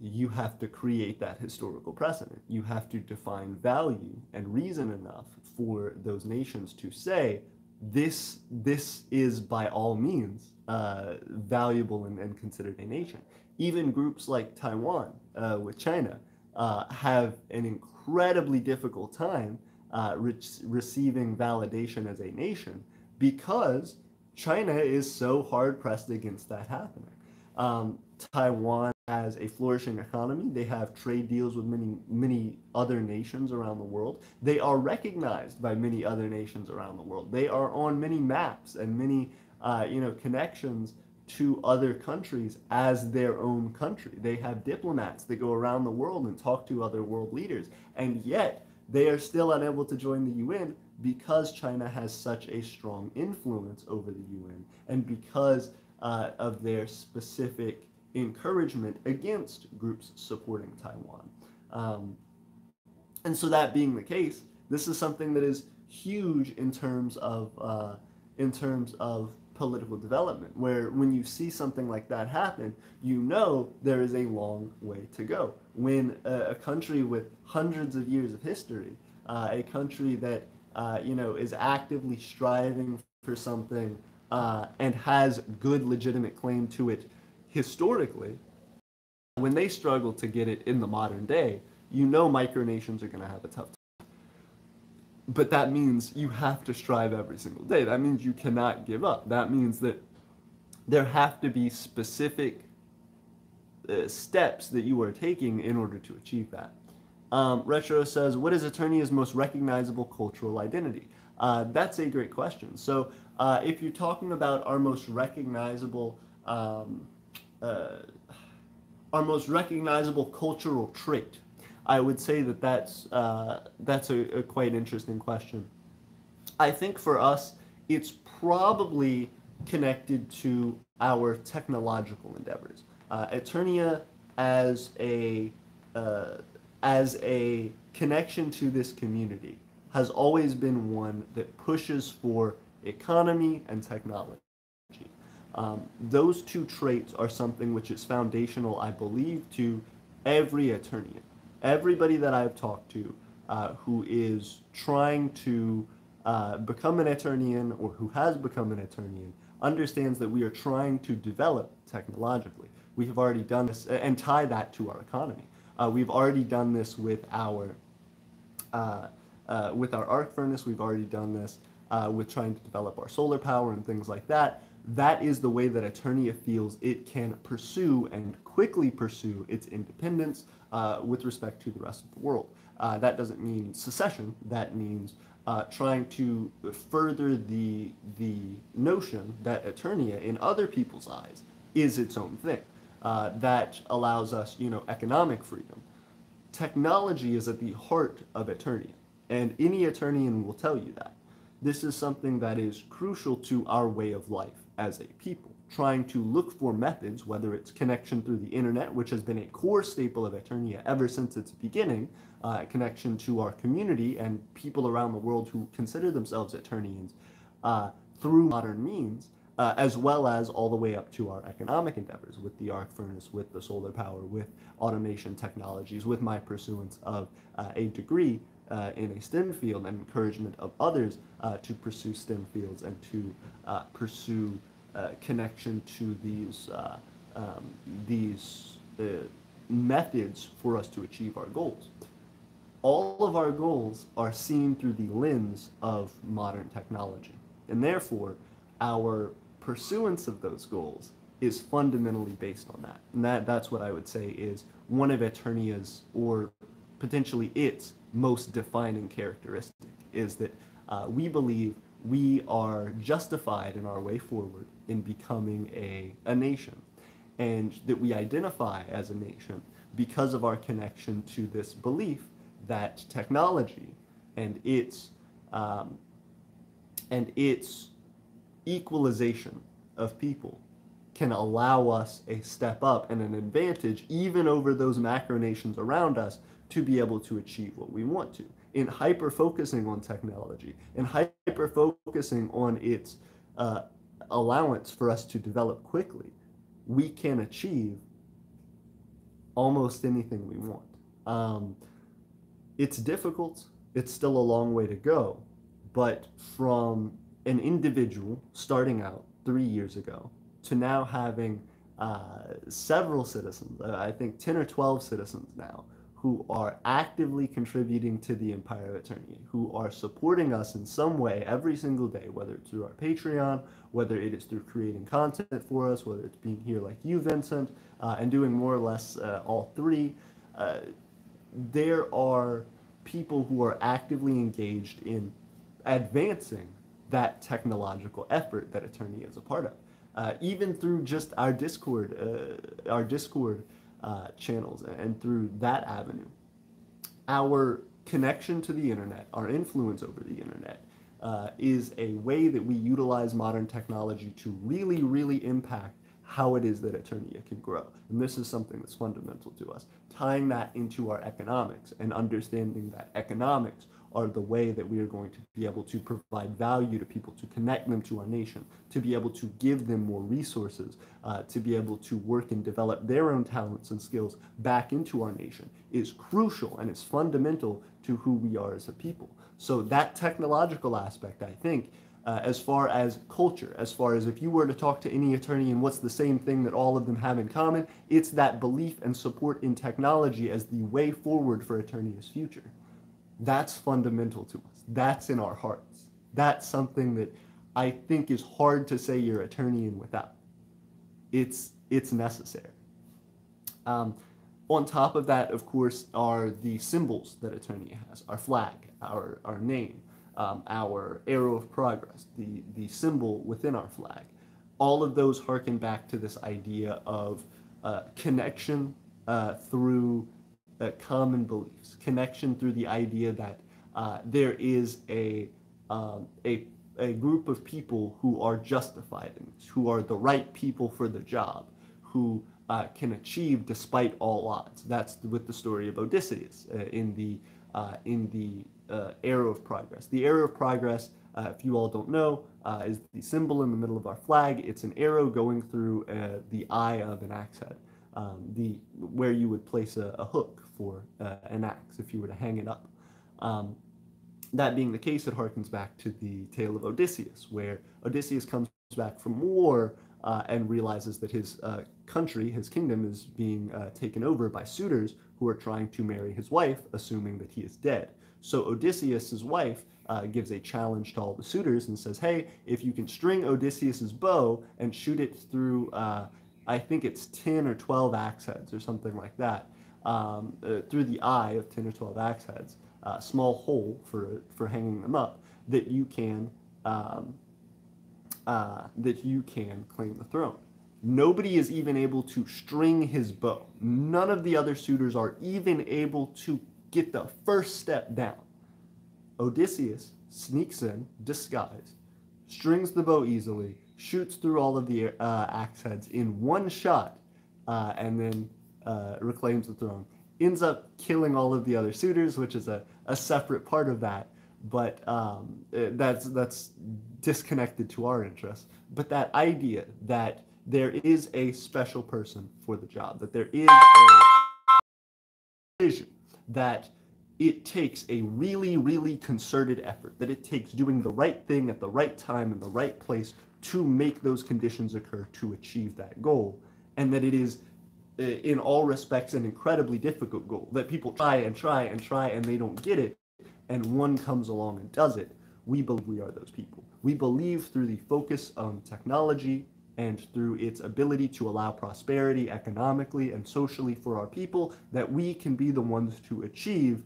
you have to create that historical precedent. You have to define value and reason enough for those nations to say this this is by all means uh, valuable and, and, considered a nation. Even groups like Taiwan uh, with China uh, have an incredibly difficult time uh, re- receiving validation as a nation because China is so hard pressed against that happening. Um, Taiwan has a flourishing economy. They have trade deals with many, many other nations around the world. They are recognized by many other nations around the world. They are on many maps and many, uh, you know, connections to other countries as their own country. They have diplomats that go around the world and talk to other world leaders. And yet, they are still unable to join the UN because China has such a strong influence over the UN and because uh, of their specific encouragement against groups supporting Taiwan. Um, and so that being the case, this is something that is huge in terms of uh, in terms of political development, where when you see something like that happen, you know there is a long way to go. When a, a country with hundreds of years of history, uh, a country that uh, you know is actively striving for something uh, and has good legitimate claim to it historically, when they struggle to get it in the modern day, you know micronations are going to have a tough time. But that means you have to strive every single day. That means you cannot give up. That means that there have to be specific uh, steps that you are taking in order to achieve that. Um, Retro says, What is Aeternia's most recognizable cultural identity? Uh, that's a great question. So, uh, if you're talking about our most recognizable um, uh, our most recognizable cultural trait? I would say that that's uh, that's a, a, quite interesting question. I think for us, it's probably connected to our technological endeavors. Uh, Aeternia as a uh, as a connection to this community has always been one that pushes for economy and technology. Um, those two traits are something which is foundational, I believe, to every Aeternian. Everybody that I've talked to uh, who is trying to uh, become an Aeternian or who has become an Aeternian understands that we are trying to develop technologically. We have already done this and tie that to our economy. Uh, we've already done this with our uh, uh, with our arc furnace. We've already done this uh, with trying to develop our solar power and things like that that is the way that Aeternia feels it can pursue and quickly pursue its independence uh, with respect to the rest of the world. Uh, that doesn't mean secession. That means uh, trying to further the the notion that Aeternia, in other people's eyes, is its own thing. Uh, that allows us, you know, economic freedom. Technology is at the heart of Aeternia, and any Aeternian will tell you that. This is something that is crucial to our way of life as a people, trying to look for methods, whether it's connection through the internet, which has been a core staple of Aeternia ever since its beginning, uh, connection to our community and people around the world who consider themselves Aeternians uh, through modern means, uh, as well as all the way up to our economic endeavors with the arc furnace, with the solar power, with automation technologies, with my pursuance of uh, a degree uh, in a STEM field and encouragement of others uh, to pursue STEM fields and to uh, pursue connection to these uh, um, these uh, methods for us to achieve our goals. All of our goals are seen through the lens of modern technology, and therefore, our pursuance of those goals is fundamentally based on that. And that, that's what I would say is one of Aeternia's, or potentially its most defining characteristic, is that uh, we believe we are justified in our way forward in becoming a, a nation, and that we identify as a nation because of our connection to this belief that technology and its um, and its equalization of people can allow us a step up and an advantage even over those macro nations around us to be able to achieve what we want to. In hyper focusing on technology and hyper focusing on its uh, allowance for us to develop quickly, we can achieve almost anything we want. Um, it's difficult, it's still a long way to go, but from an individual starting out three years ago to now having uh, several citizens, uh, I think 10 or 12 citizens now, who are actively contributing to the Empire of Aeternia, who are supporting us in some way every single day, whether it's through our Patreon, whether it is through creating content for us, whether it's being here like you, Vincent, uh, and doing more or less uh, all three. Uh, there are people who are actively engaged in advancing that technological effort that Aeternia is a part of. Uh, even through just our Discord, uh, our Discord uh, channels and through that avenue. Our connection to the internet, our influence over the internet, uh, is a way that we utilize modern technology to really, really impact how it is that Aeternia can grow. And this is something that's fundamental to us. Tying that into our economics and understanding that economics are the way that we are going to be able to provide value to people, to connect them to our nation, to be able to give them more resources, uh, to be able to work and develop their own talents and skills back into our nation is crucial and is fundamental to who we are as a people. So that technological aspect, I think, uh, as far as culture, as far as if you were to talk to any Aeternian and what's the same thing that all of them have in common, it's that belief and support in technology as the way forward for Aeternia's future. That's fundamental to us. That's in our hearts. That's something that I think is hard to say you're Aeternian without. It's it's necessary. Um, on top of that, of course, are the symbols that Aeternia has: our flag, our our name, um, our arrow of progress, the the symbol within our flag. All of those harken back to this idea of uh, connection uh, through uh, common beliefs, connection through the idea that uh, there is a, um, a, a group of people who are justified who are the right people for the job, who uh, can achieve despite all odds. That's with the story of Odysseus uh, in the uh, in the arrow of progress. The arrow of progress, if you all don't know, is the symbol in the middle of our flag. It's an arrow going through the eye of an axe head um, the where you would place a, a hook for uh, an axe if you were to hang it up. Um, that being the case, it harkens back to the tale of Odysseus, where Odysseus comes back from war uh, and realizes that his uh, country, his kingdom, is being uh, taken over by suitors who are trying to marry his wife, assuming that he is dead. So Odysseus's wife uh, gives a challenge to all the suitors and says, "Hey, if you can string Odysseus's bow and shoot it through uh, I think it's 10 or 12 axe heads or something like that, um, uh, through the eye of 10 or 12 axe heads, a uh, small hole for, for hanging them up, that you can um, uh, that you can claim the throne. Nobody is even able to string his bow. None of the other suitors are even able to get the first step down. Odysseus sneaks in, disguised, strings the bow easily, shoots through all of the uh, axe heads in one shot, uh, and then uh, reclaims the throne. Ends up killing all of the other suitors, which is a, a separate part of that, but um, uh, that's that's disconnected to our interests. But that idea that there is a special person for the job, that there is a vision, that it takes a really, really concerted effort, that it takes doing the right thing at the right time in the right place to make those conditions occur to achieve that goal. And that it is, Uh, in all respects, an incredibly difficult goal that people try and try and try and they don't get it. And one comes along and does it. We believe we are those people. We believe through the focus on technology and through its ability to allow prosperity economically and socially for our people, that we can be the ones to achieve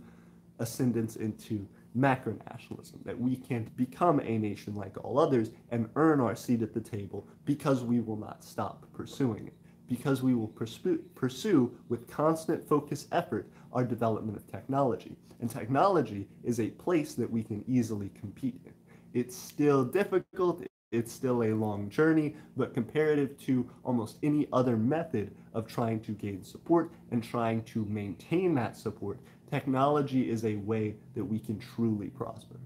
ascendance into macronationalism, that we can't become a nation like all others and earn our seat at the table because we will not stop pursuing it, because we will pursue, with constant focus effort our development of technology. And technology is a place that we can easily compete in. It's still difficult, it's still a long journey, but comparative to almost any other method of trying to gain support and trying to maintain that support, technology is a way that we can truly prosper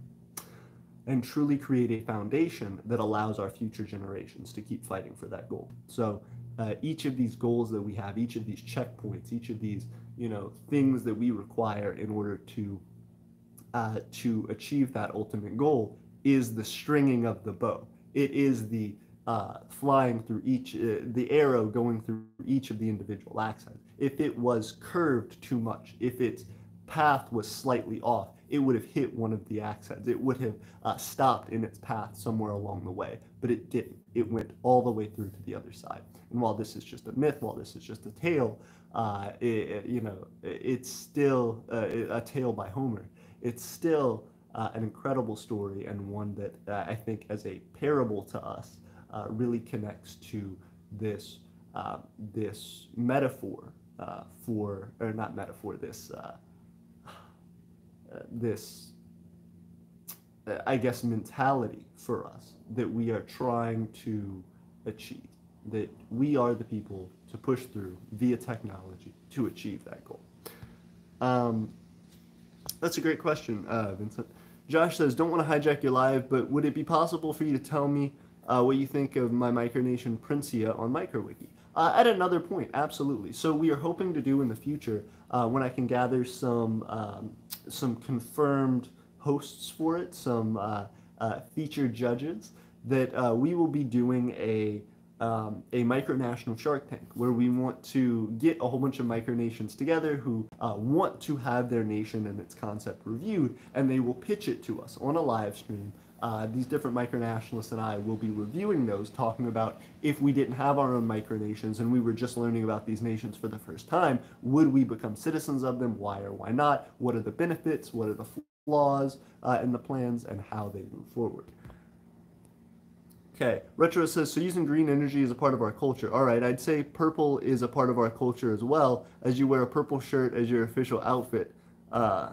and truly create a foundation that allows our future generations to keep fighting for that goal. So uh, each of these goals that we have, each of these checkpoints, each of these you know things that we require in order to uh, to achieve that ultimate goal is the stringing of the bow. It is the uh, flying through each, uh, the arrow going through each of the individual axes. If it was curved too much, if its path was slightly off, it would have hit one of the axes. It would have uh, stopped in its path somewhere along the way, but it didn't. It went all the way through to the other side. And while this is just a myth, while this is just a tale, uh, it, you know, it's still uh, a tale by Homer. It's still uh, an incredible story and one that uh, I think, as a parable to us, uh, really connects to this uh, this metaphor uh, for, or not metaphor, this this I guess mentality for us that we are trying to achieve. That we are the people to push through via technology to achieve that goal. Um, that's a great question, Vincent. Josh says, don't want to hijack your live, but would it be possible for you to tell me uh, what you think of my micronation Princia on MicroWiki? Uh, at another point, absolutely. So we are hoping to do in the future uh, when I can gather some um, some confirmed hosts for it, some uh, uh, featured judges, that uh, we will be doing a um, a micronational Shark Tank where we want to get a whole bunch of micronations together who uh, want to have their nation and its concept reviewed, and they will pitch it to us on a live stream. Uh, these different micronationalists and I will be reviewing those, talking about if we didn't have our own micronations and we were just learning about these nations for the first time, would we become citizens of them? Why or why not? What are the benefits? What are the flaws uh, in the plans, and how they move forward? Okay, Retro says, so using green energy is a part of our culture. All right, I'd say purple is a part of our culture as well, as you wear a purple shirt as your official outfit. Uh,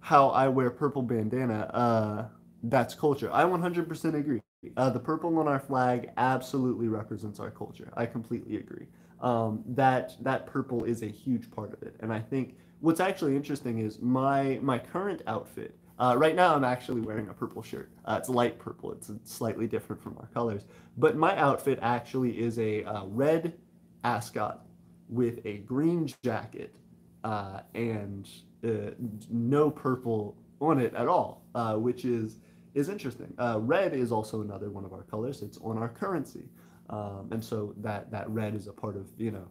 how I wear purple bandana, uh, that's culture. I 100% agree. Uh, the purple on our flag absolutely represents our culture. I completely agree. Um, that that purple is a huge part of it, and I think what's actually interesting is my my current outfit uh, right now, I'm actually wearing a purple shirt. Uh, it's light purple. It's slightly different from our colors. But my outfit actually is a uh, red ascot with a green jacket uh, and uh, no purple on it at all, uh, which is is interesting. red is also another one of our colors. It's on our currency, um, and so that that red is a part of you know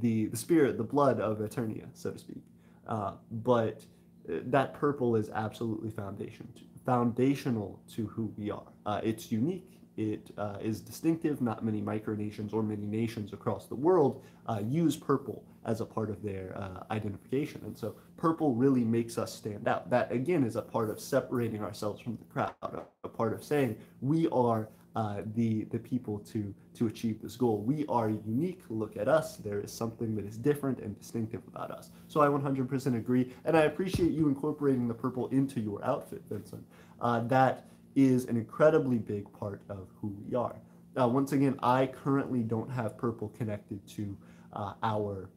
the the spirit, the blood of Aeternia, so to speak. But that purple is absolutely foundation to, foundational to who we are. Uh, it's unique. It uh, is distinctive. Not many micronations or many nations across the world uh, use purple as a part of their uh, identification. And so purple really makes us stand out. That, again, is a part of separating ourselves from the crowd, a, a part of saying we are uh, the the people to to achieve this goal. We are unique. Look at us. There is something that is different and distinctive about us. So I 100% agree, and I appreciate you incorporating the purple into your outfit, Vincent. Uh, that is an incredibly big part of who we are. Now, once again, I currently don't have purple connected to uh, our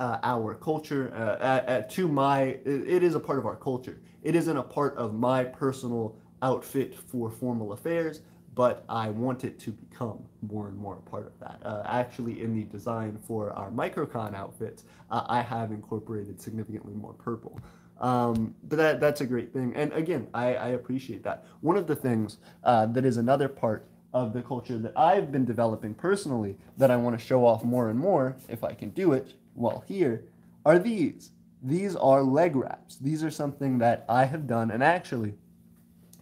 uh, our culture, uh, to my. It is a part of our culture. It isn't a part of my personal outfit for formal affairs but I want it to become more and more a part of that. Uh, actually, in the design for our Microcon outfits, uh, I have incorporated significantly more purple. Um, but that, that's a great thing. And again, I, I appreciate that. One of the things uh, that is another part of the culture that I've been developing personally that I want to show off more and more, if I can do it while here, are these. These are leg wraps. These are something that I have done, and actually,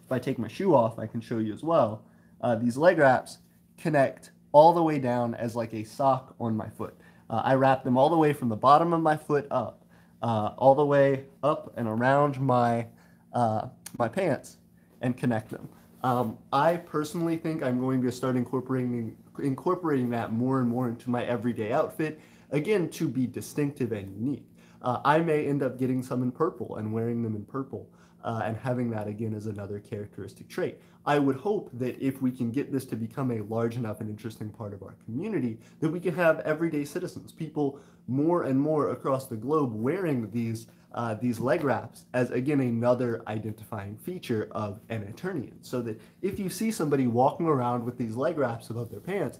if I take my shoe off, I can show you as well uh, these leg wraps connect all the way down as like a sock on my foot. Uh, I wrap them all the way from the bottom of my foot up, uh, all the way up and around my uh, my pants, and connect them. Um, I personally think I'm going to start incorporating incorporating that more and more into my everyday outfit, again to be distinctive and unique. Uh, I may end up getting some in purple and wearing them in purple uh, and having that again as another characteristic trait. I would hope that if we can get this to become a large enough and interesting part of our community, that we can have everyday citizens, people more and more across the globe wearing these uh, these leg wraps as again another identifying feature of an Aeternian. So that if you see somebody walking around with these leg wraps above their pants,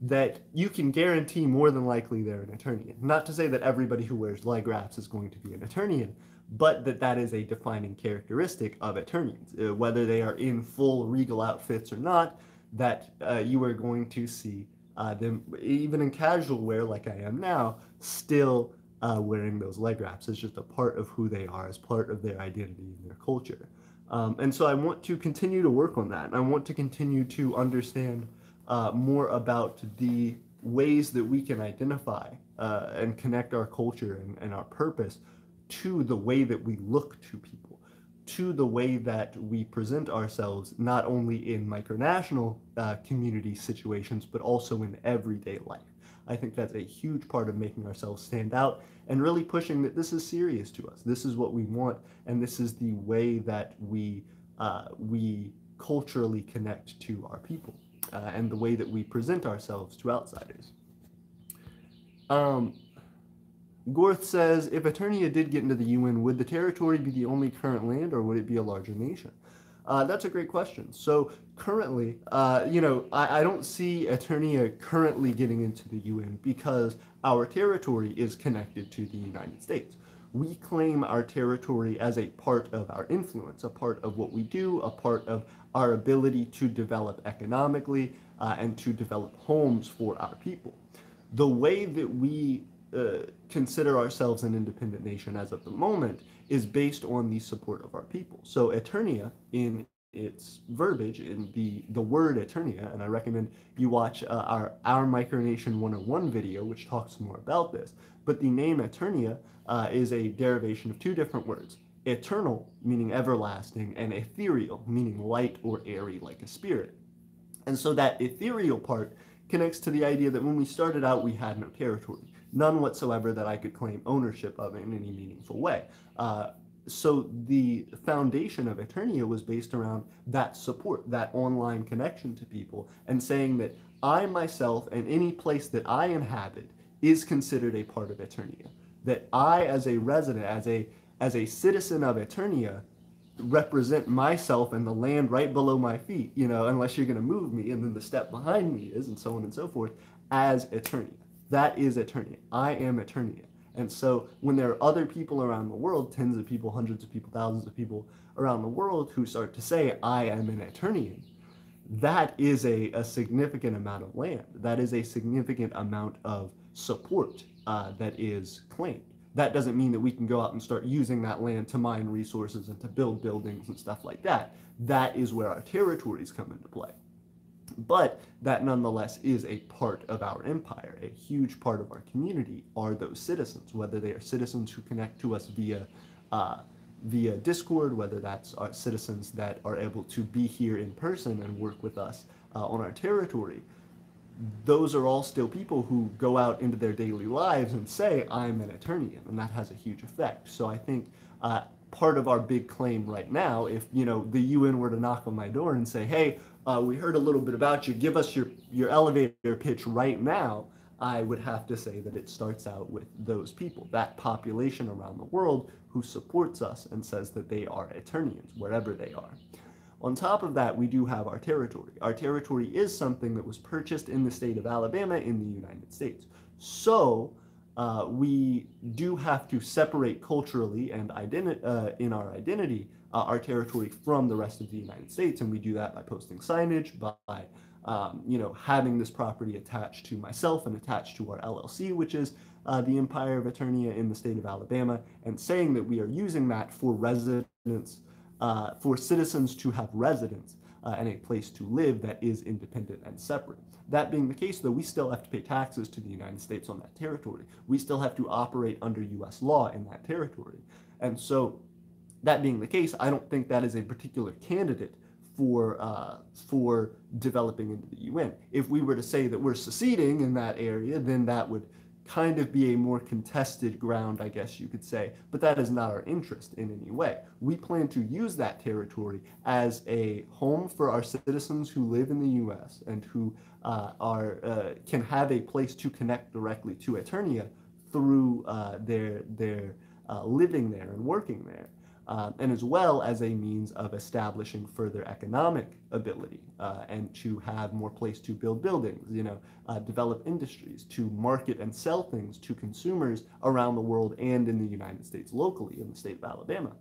that you can guarantee more than likely they're an Aeternian. Not to say that everybody who wears leg wraps is going to be an Aeternian, but that that is a defining characteristic of Aeternians. Uh, whether they are in full regal outfits or not, that uh, you are going to see uh, them, even in casual wear like I am now, still uh, wearing those leg wraps as just a part of who they are, as part of their identity and their culture. Um, and so I want to continue to work on that. I want to continue to understand uh, more about the ways that we can identify uh, and connect our culture and, and our purpose to the way that we look to people, to the way that we present ourselves, not only in micronational uh, community situations, but also in everyday life. I think that's a huge part of making ourselves stand out and really pushing that this is serious to us. This is what we want, and this is the way that we uh, we culturally connect to our people uh, and the way that we present ourselves to outsiders. Um, Gorth says, if Aeternia did get into the UN, would the territory be the only current land, or would it be a larger nation? Uh, that's a great question. So currently, uh, you know, I, I, don't see Aeternia currently getting into the UN because our territory is connected to the United States. We claim our territory as a part of our influence, a part of what we do, a part of our ability to develop economically uh, and to develop homes for our people. The way that we uh, consider ourselves an independent nation as of the moment is based on the support of our people. So Aeternia, in its verbiage, in the, the word Aeternia, and I recommend you watch uh, our Our Micronation 101 video, which talks more about this. But the name Aeternia uh, is a derivation of two different words. Eternal, meaning everlasting, and ethereal, meaning light or airy like a spirit. And so that ethereal part connects to the idea that when we started out, we had no territory none whatsoever that I could claim ownership of in any meaningful way. Uh, so the foundation of Aeternia was based around that support, that online connection to people, and saying that I myself and any place that I inhabit is considered a part of Aeternia. That I, as a resident, as a as a citizen of Aeternia, represent myself and the land right below my feet. You know, unless you're going to move me, and then the step behind me is, and so on and so forth, as Aeternia. That is Aeternia. I am Aeternia. And so when there are other people around the world, tens of people, hundreds of people, thousands of people around the world who start to say, I am an Aeternian, that is a, a significant amount of land. That is a significant amount of support uh, that is claimed. That doesn't mean that we can go out and start using that land to mine resources and to build buildings and stuff like that. That is where our territories come into play but that nonetheless is a part of our empire. A huge part of our community are those citizens, whether they are citizens who connect to us via uh, via Discord, whether that's our citizens that are able to be here in person and work with us uh, on our territory. Those are all still people who go out into their daily lives and say, I'm an Aeternian, and that has a huge effect. So I think uh, part of our big claim right now, if you know the UN were to knock on my door and say, "Hey, uh, we heard a little bit about you. Give us your, your elevator pitch right now. I would have to say that it starts out with those people, that population around the world who supports us and says that they are Aeternians, wherever they are. On top of that, we do have our territory. Our territory is something that was purchased in the state of Alabama in the United States. So uh, we do have to separate culturally and identi- uh, in our identity uh, our territory from the rest of the United States, and we do that by posting signage, by um, you know having this property attached to myself and attached to our LLC, which is uh, the Empire of Aeternia in the state of Alabama, and saying that we are using that for residents, uh, for citizens to have residence uh, and a place to live that is independent and separate. That being the case, though, we still have to pay taxes to the United States on that territory. We still have to operate under U.S. law in that territory. And so, that being the case, I don't think that is a particular candidate for uh, for developing into the UN. If we were to say that we're seceding in that area, then that would kind of be a more contested ground, I guess you could say. But that is not our interest in any way. We plan to use that territory as a home for our citizens who live in the U.S. and who uh, are uh, can have a place to connect directly to Aeternia through uh, their their uh, living there and working there um, and as well as a means of establishing further economic ability uh, and to have more place to build buildings, you know, uh, develop industries, to market and sell things to consumers around the world and in the United States locally in the state of Alabama.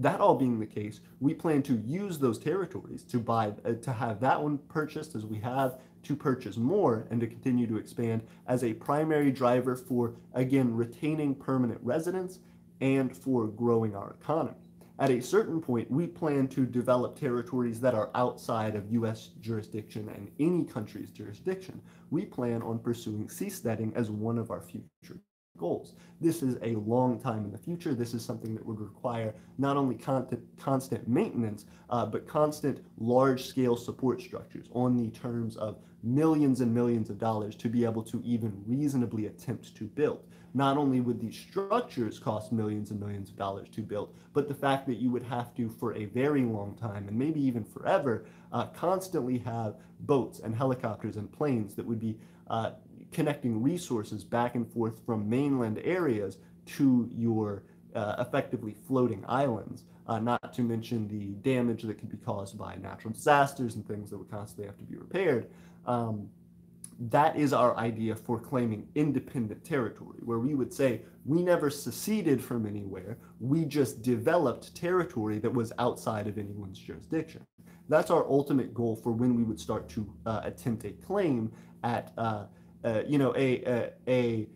That all being the case, we plan to use those territories to buy, uh, to have that one purchased as we have to purchase more and to continue to expand as a primary driver for, again, retaining permanent residents and for growing our economy. At a certain point, we plan to develop territories that are outside of U.S. jurisdiction and any country's jurisdiction. We plan on pursuing seasteading as one of our future goals. This is a long time in the future. This is something that would require not only constant, maintenance, uh, but constant large scale support structures on the terms of millions and millions of dollars to be able to even reasonably attempt to build not only would these structures cost millions and millions of dollars to build, but the fact that you would have to, for a very long time, and maybe even forever, uh, constantly have boats and helicopters and planes that would be uh, connecting resources back and forth from mainland areas to your uh, effectively floating islands, uh, not to mention the damage that could be caused by natural disasters and things that would constantly have to be repaired. Um, that is our idea for claiming independent territory, where we would say we never seceded from anywhere, we just developed territory that was outside of anyone's jurisdiction. That's our ultimate goal for when we would start to uh, attempt a claim at, uh, uh, you know, a, a, a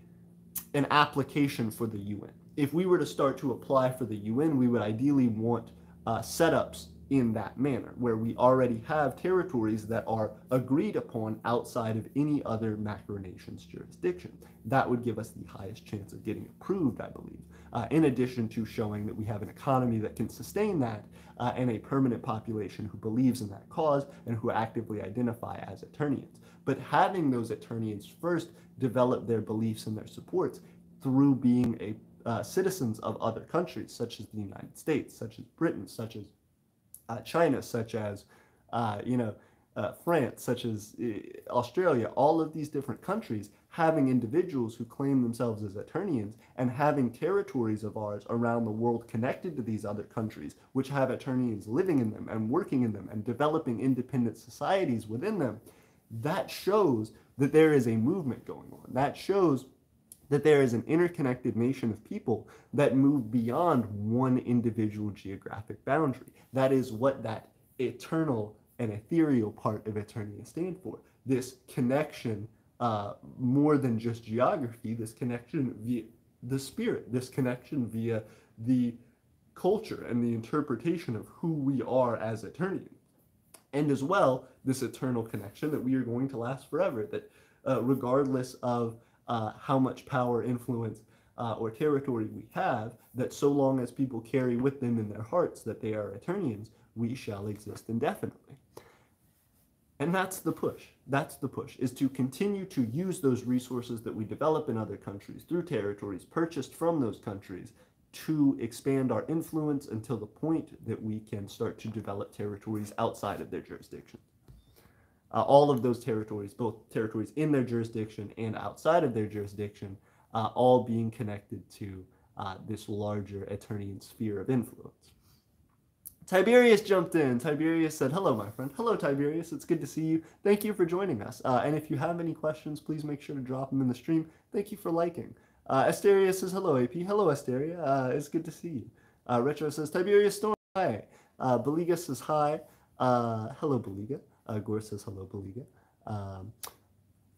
an application for the UN. If we were to start to apply for the UN, we would ideally want uh, setups in that manner, where we already have territories that are agreed upon outside of any other macronation's jurisdiction. That would give us the highest chance of getting approved, I believe, uh, in addition to showing that we have an economy that can sustain that uh, and a permanent population who believes in that cause and who actively identify as Aeternians. But having those Aeternians first develop their beliefs and their supports through being a uh, citizens of other countries, such as the United States, such as Britain, such as China, such as, uh, you know, uh, France, such as uh, Australia, all of these different countries having individuals who claim themselves as Aeternians and having territories of ours around the world connected to these other countries, which have Aeternians living in them and working in them and developing independent societies within them, that shows that there is a movement going on. That shows that there is an interconnected nation of people that move beyond one individual geographic boundary. That is what that eternal and ethereal part of Aeternia stand for. This connection, uh, more than just geography, this connection via the spirit, this connection via the culture and the interpretation of who we are as Aeternians. And as well, this eternal connection that we are going to last forever, that uh, regardless of uh, how much power, influence, uh, or territory we have, that so long as people carry with them in their hearts that they are Aeternians, we shall exist indefinitely. And that's the push. That's the push, is to continue to use those resources that we develop in other countries through territories purchased from those countries to expand our influence until the point that we can start to develop territories outside of their jurisdiction uh, all of those territories, both territories in their jurisdiction and outside of their jurisdiction, uh, all being connected to uh, this larger Aeternian sphere of influence. Tiberius jumped in. Tiberius said, Hello, my friend. Hello, Tiberius. It's good to see you. Thank you for joining us. Uh, and if you have any questions, please make sure to drop them in the stream. Thank you for liking. Uh, Asteria says, Hello, AP. Hello, Asteria. Uh, it's good to see you. Retro says, Tiberius Storm, hi. Uh, Beliga says, Hi. Hello, Beliga. Uh, Gore says hello, Beliga. Um,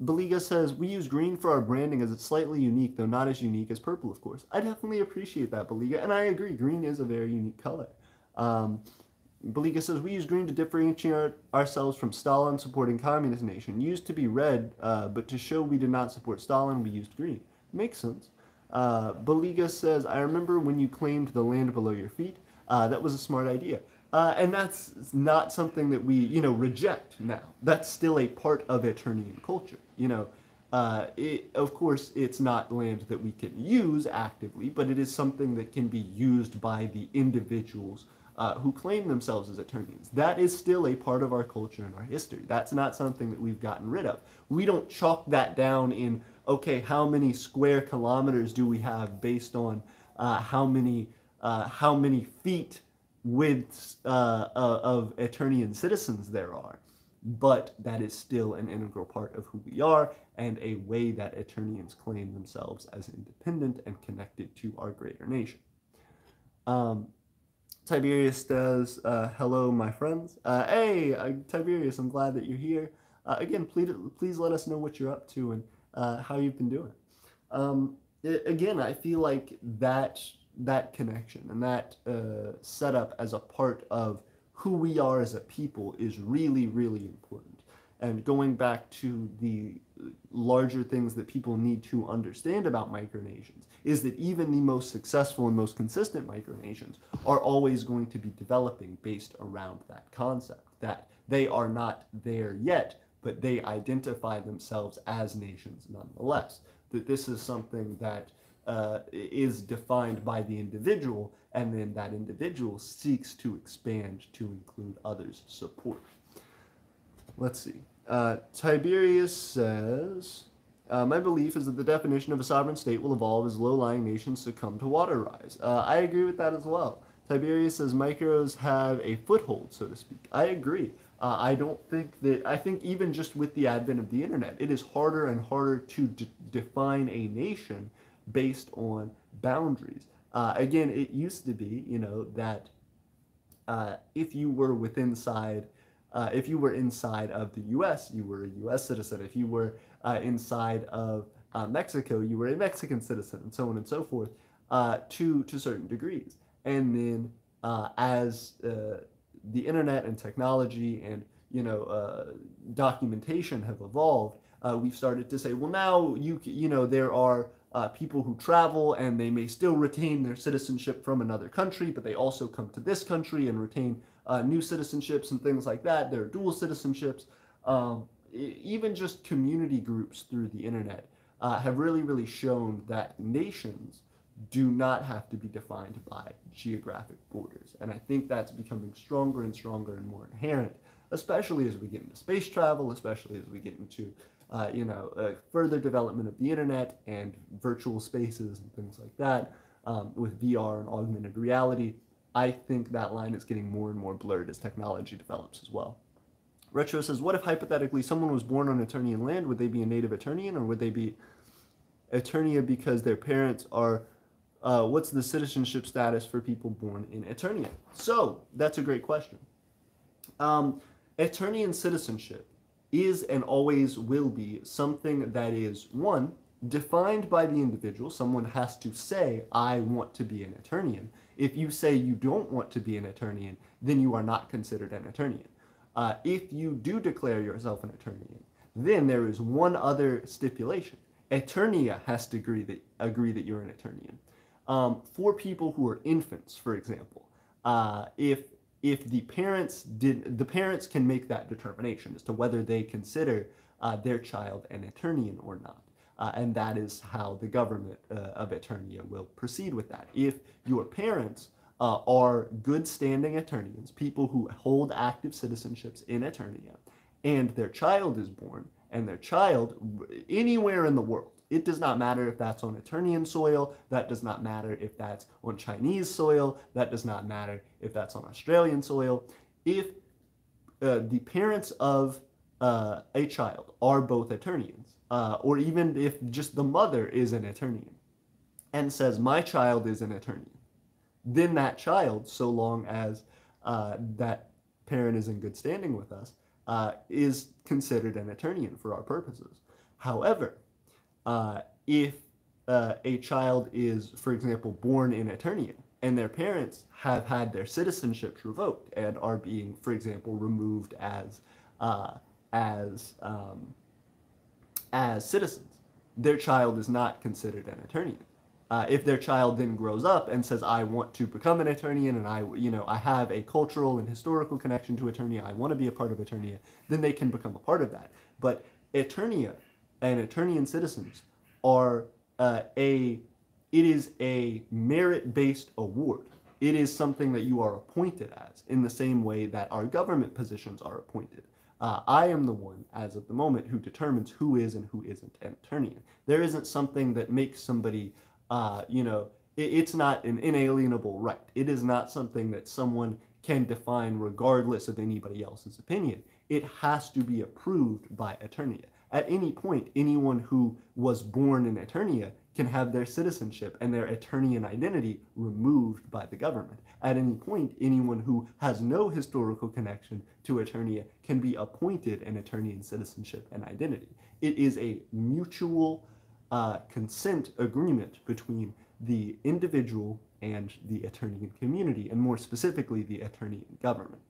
Beliga says, we use green for our branding as it's slightly unique, though not as unique as purple, of course. I definitely appreciate that, Beliga, and I agree. Green is a very unique color. Um, Baliga says we use green to differentiate ourselves from Stalin supporting communist nation. Used to be red, uh, but to show we did not support Stalin, we used green. Makes sense. Uh, Baliga says, I remember when you claimed the land below your feet. Uh, that was a smart idea. Uh, and that's not something that we, you know, reject now. That's still a part of Aeternian culture. You know, uh, it, of course, it's not land that we can use actively, but it is something that can be used by the individuals uh, who claim themselves as Aeternians. That is still a part of our culture and our history. That's not something that we've gotten rid of. We don't chalk that down in, okay, how many square kilometers do we have based on uh, how many uh, how many feet widths uh, uh, of Aeternian citizens there are. But that is still an integral part of who we are and a way that Aeternians claim themselves as independent and connected to our greater nation. Um, Tiberius says, uh, hello, my friends. Uh, hey, uh, Tiberius, I'm glad that you're here. Uh, again, please, please let us know what you're up to and uh, how you've been doing. Um, it, again, I feel like that that connection and that uh, setup as a part of who we are as a people is really, really important. And going back to the larger things that people need to understand about micronations is that even the most successful and most consistent micronations are always going to be developing based around that concept that they are not there yet, but they identify themselves as nations nonetheless. That this is something that uh, is defined by the individual, and then that individual seeks to expand to include others' support. Let's see. Uh, Tiberius says, uh, My belief is that the definition of a sovereign state will evolve as low lying nations succumb to water rise. Uh, I agree with that as well. Tiberius says micros have a foothold, so to speak. I agree. Uh, I don't think that, I think even just with the advent of the internet, it is harder and harder to define a nation based on boundaries. Uh, again, it used to be, you know, that uh, if you were within side, uh, if you were inside of the U.S., you were a U.S. citizen. If you were uh, inside of uh, Mexico, you were a Mexican citizen, and so on and so forth, uh, to to certain degrees. And then as the internet and technology and you know documentation have evolved, we've started to say, well, now you you know there are uh, people who travel and they may still retain their citizenship from another country, but they also come to this country and retain uh, new citizenships and things like that. There are dual citizenships. Um, even just community groups through the internet uh, have really, really shown that nations do not have to be defined by geographic borders. And I think that's becoming stronger and stronger and more inherent, especially as we get into space travel, especially as we get into uh, you know, uh, further development of the internet and virtual spaces and things like that um, with VR and augmented reality, I think that line is getting more and more blurred as technology develops as well. Retro says, what if hypothetically someone was born on Aeternian land? Would they be a native Aeternian or would they be Aeternia because their parents are, uh, what's the citizenship status for people born in Aeternia? So that's a great question. Um, Aeternian citizenship is and always will be something that is, one, defined by the individual. Someone has to say, I want to be an Aeternian. If you say you don't want to be an Aeternian, then you are not considered an Aeternian. Uh, if you do declare yourself an Aeternian, then there is one other stipulation. Aeternia has to agree that, agree that you're an Aeternian. Um, for people who are infants, for example, uh, if if the parents did the parents can make that determination as to whether they consider uh, their child an Aeternian or not. Uh, and that is how the government uh, of Aeternia will proceed with that. If your parents uh, are good standing Aeternians, people who hold active citizenships in Aeternia, and their child is born, and their child anywhere in the world, it does not matter if that's on Aeternian soil. That does not matter if that's on Chinese soil. That does not matter if that's on Australian soil. If uh, the parents of uh, a child are both Aeternians, uh, or even if just the mother is an Aeternian, and says, My child is an Aeternian, then that child, so long as uh, that parent is in good standing with us, uh, is considered an Aeternian for our purposes. However, uh, if a child is, for example, born in Aeternia and their parents have had their citizenships revoked and are being, for example, removed as uh, as um, as citizens, their child is not considered an Aeternian. Uh, if their child then grows up and says, "I want to become an Aeternian, and I, you know, I have a cultural and historical connection to Aeternia. I want to be a part of Aeternia," then they can become a part of that. But Aeternia and Aeternian citizens are uh, a it is a merit-based award. It is something that you are appointed as in the same way that our government positions are appointed. Uh, I am the one, as of the moment, who determines who is and who isn't an Aeternian. There isn't something that makes somebody, uh, you know, it, it's not an inalienable right. It is not something that someone can define regardless of anybody else's opinion. It has to be approved by Aeternia. At any point, anyone who was born in Aeternia can have their citizenship and their Aeternian identity removed by the government. At any point, anyone who has no historical connection to Aeternia can be appointed an Aeternian citizenship and identity. It is a mutual uh, consent agreement between the individual and the Aeternian community, and more specifically, the Aeternian government.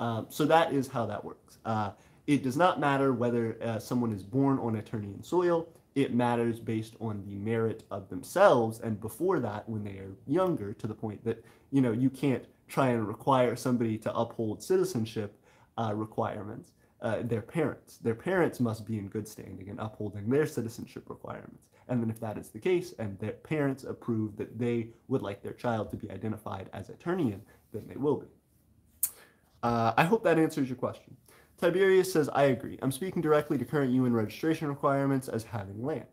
Um, so that is how that works. Uh, it does not matter whether uh, someone is born on Aeternian soil. It matters based on the merit of themselves and before that when they are younger to the point that you know you can't try and require somebody to uphold citizenship uh, requirements uh, their parents. Their parents must be in good standing and upholding their citizenship requirements. And then if that is the case and their parents approve that they would like their child to be identified as Aeternian then they will be. Uh, i hope that answers your question Tiberius says, I agree. I'm speaking directly to current UN registration requirements as having land.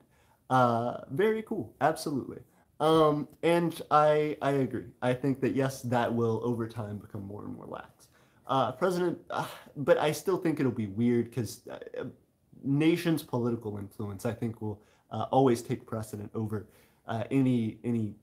Uh, very cool. Absolutely. Um, and I, I agree. I think that, yes, that will over time become more and more lax. Uh, President, uh, but I still think it'll be weird because uh, nations' political influence, I think, will uh, always take precedent over uh, any any.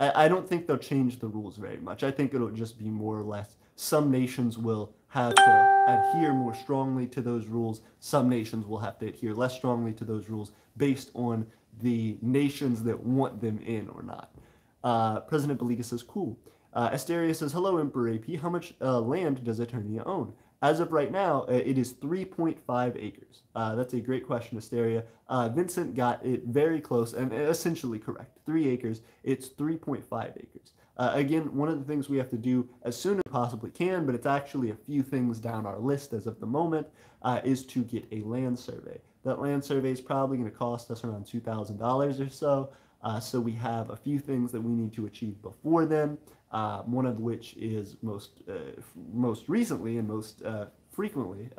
I, I don't think they'll change the rules very much. I think it'll just be more or less. Some nations will have to adhere more strongly to those rules. Some nations will have to adhere less strongly to those rules based on the nations that want them in or not. Uh, President Beliga says, cool. Uh, Asteria says, hello, Emperor AP. How much uh, land does Aeternia own? As of right now, uh, it is 3.5 acres. Uh, that's a great question, Asteria. Uh, Vincent got it very close and essentially correct. Three acres. It's 3.5 acres. Uh, again, one of the things we have to do as soon as possibly can, but it's actually a few things down our list as of the moment, uh, is to get a land survey. That land survey is probably going to cost us around $2,000 or so. Uh, so we have a few things that we need to achieve before then. Uh, one of which is most uh, most recently and most uh, frequently,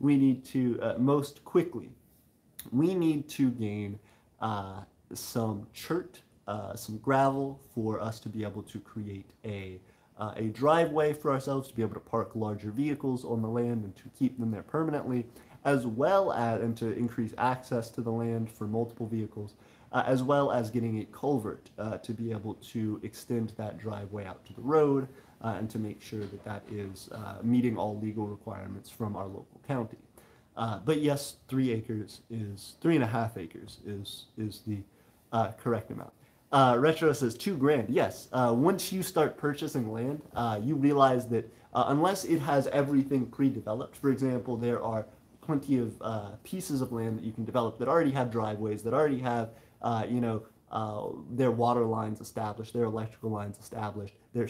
we need to most quickly, we need to gain some chert uh, some gravel for us to be able to create a, uh, a driveway for ourselves to be able to park larger vehicles on the land and to keep them there permanently, as well as, and to increase access to the land for multiple vehicles, uh, as well as getting a culvert uh, to be able to extend that driveway out to the road uh, and to make sure that that is uh, meeting all legal requirements from our local county. but yes, three acres is, three and a half acres is, is the correct amount. Uh, Retro says two grand. Yes. Uh, once you start purchasing land, uh, you realize that uh, unless it has everything pre-developed, for example, there are plenty of uh, pieces of land that you can develop that already have driveways, that already have, uh, you know, their water lines established, their electrical lines established, their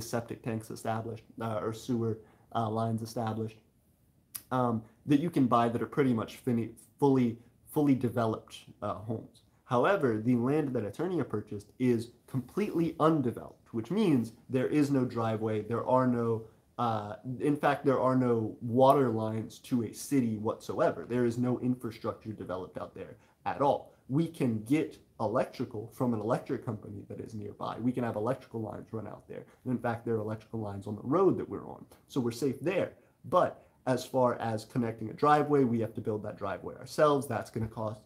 septic tanks established, or sewer lines established, um, that you can buy that are pretty much fully fully developed homes. However, the land that Aeternia purchased is completely undeveloped, which means there is no driveway, there are no, uh, in fact, there are no water lines to a city whatsoever. There is no infrastructure developed out there at all. We can get electrical from an electric company that is nearby. We can have electrical lines run out there. And in fact, there are electrical lines on the road that we're on. So we're safe there. But as far as connecting a driveway, we have to build that driveway ourselves. That's going to cost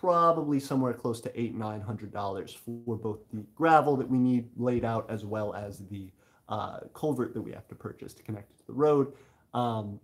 probably somewhere close to eight nine hundred dollars for both the gravel that we need laid out as well as the uh, culvert that we have to purchase to connect to the road. Um,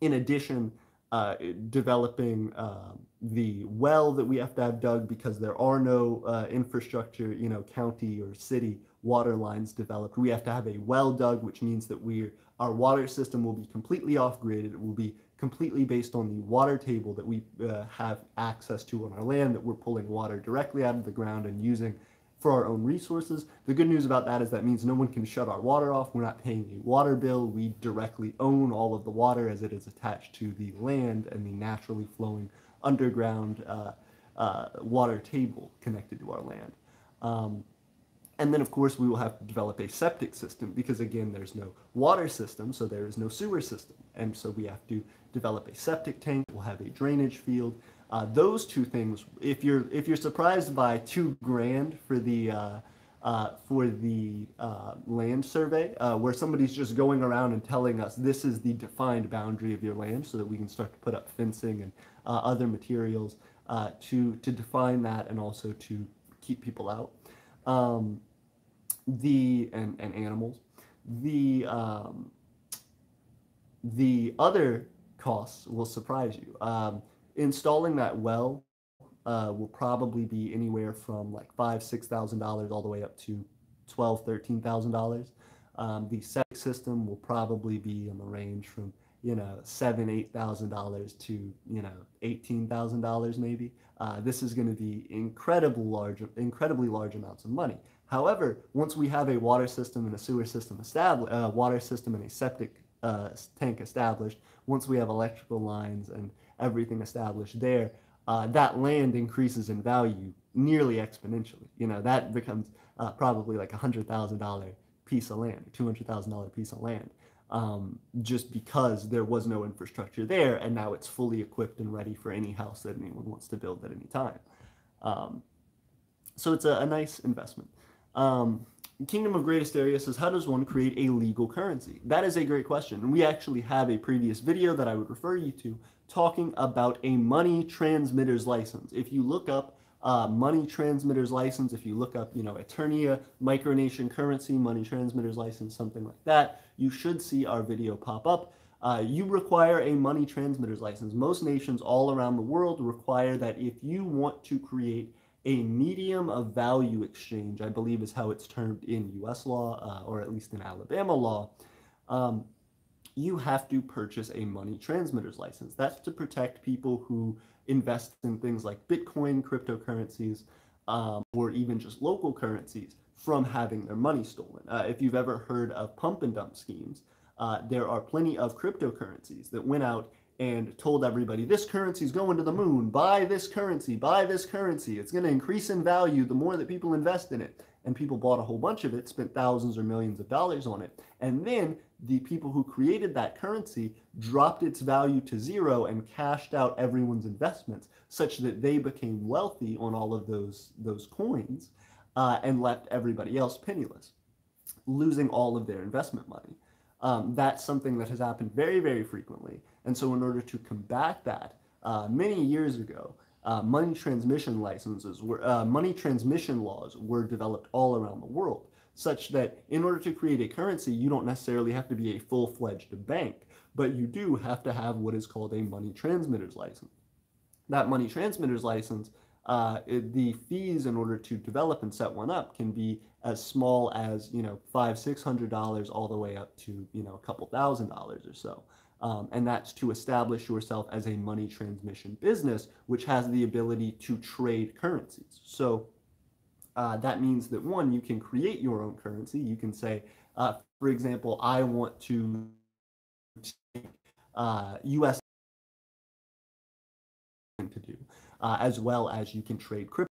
in addition, uh, developing uh, the well that we have to have dug because there are no uh, infrastructure, you know, county or city water lines developed. We have to have a well dug, which means that we our water system will be completely off grid. It will be completely based on the water table that we uh, have access to on our land that we're pulling water directly out of the ground and using for our own resources. The good news about that is that means no one can shut our water off. We're not paying a water bill. We directly own all of the water as it is attached to the land and the naturally flowing underground uh, uh, water table connected to our land. Um, and then, of course, we will have to develop a septic system because, again, there's no water system, so there is no sewer system. And so we have to develop a septic tank. We'll have a drainage field. Uh, those two things, if you're if you're surprised by two grand for the uh, uh, for the uh, land survey, uh, where somebody's just going around and telling us this is the defined boundary of your land, so that we can start to put up fencing and uh, other materials to to define that and also to keep people out. Um, the and and animals. The um, the other costs will surprise you. Um, installing that well uh, will probably be anywhere from like five, six thousand dollars all the way up to twelve, thirteen thousand dollars. Um, the septic system will probably be in the range from you know seven, eight thousand dollars to you know eighteen thousand dollars maybe. Uh, this is going to be incredibly large, incredibly large amounts of money. However, once we have a water system and a sewer system established, uh, water system and a septic uh, tank established, once we have electrical lines and everything established there, uh, that land increases in value nearly exponentially. You know, that becomes uh, probably like a hundred thousand dollar piece of land, two hundred thousand dollar piece of land, um, just because there was no infrastructure there, and now it's fully equipped and ready for any house that anyone wants to build at any time. Um, so it's a, a nice investment. Um, Kingdom of Great Asteria says, how does one create a legal currency? That is a great question. And we actually have a previous video that I would refer you to talking about a money transmitter's license. If you look up uh, money transmitter's license, if you look up, you know, Aeternia, micronation currency, money transmitter's license, something like that, you should see our video pop up. Uh, you require a money transmitter's license. Most nations all around the world require that if you want to create a medium of value exchange, I believe is how it's termed in US law, uh, or at least in Alabama law, um, you have to purchase a money transmitter's license. That's to protect people who invest in things like Bitcoin, cryptocurrencies, um, or even just local currencies from having their money stolen. Uh, if you've ever heard of pump and dump schemes, uh, there are plenty of cryptocurrencies that went out and told everybody this currency is going to the moon. Buy this currency buy this currency. It's going to increase in value the more that people invest in it. And people bought a whole bunch of it spent thousands or millions of dollars on it. And then the people who created that currency dropped its value to zero and cashed out everyone's investments such that they became wealthy on all of those those coins uh, and left everybody else penniless losing all of their investment money um, that's something that has happened very, very frequently. And so, in order to combat that, uh, many years ago, uh, money transmission licenses were uh, money transmission laws were developed all around the world, such that in order to create a currency, you don't necessarily have to be a full-fledged bank, but you do have to have what is called a money transmitter's license. That money transmitter's license, uh, the fees in order to develop and set one up can be as small as you know five, six hundred dollars, all the way up to you know a couple thousand dollars or so. Um, and that's to establish yourself as a money transmission business, which has the ability to trade currencies. So uh, that means that one, you can create your own currency. You can say, uh, for example, I want to take US to do, uh, as well as you can trade crypto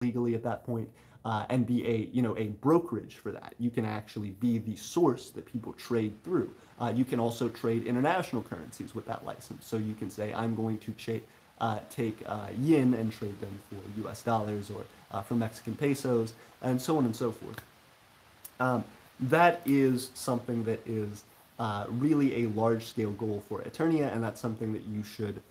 legally at that point uh, and be a you know a brokerage for that. You can actually be the source that people trade through. Uh, you can also trade international currencies with that license. So you can say I'm going to cha- uh, take uh, yen and trade them for U.S. dollars or uh, for Mexican pesos and so on and so forth. Um, that is something that is uh, really a large-scale goal for Aeternia, and that's something that you should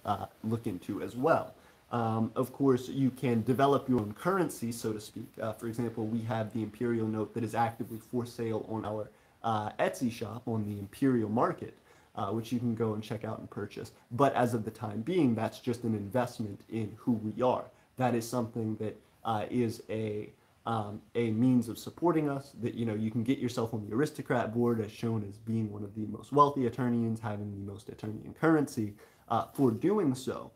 look into as well. Um, of course, you can develop your own currency, so to speak. Uh, for example, we have the Imperial note that is actively for sale on our uh, Etsy shop on the Imperial market. uh, which you can go and check out and purchase. But as of the time being, that's just an investment in who we are. That is something that uh, is a um, a means of supporting us that you know you can get yourself on the aristocrat board as shown as being one of the most wealthy Aeternians having the most Aeternian currency uh, for doing so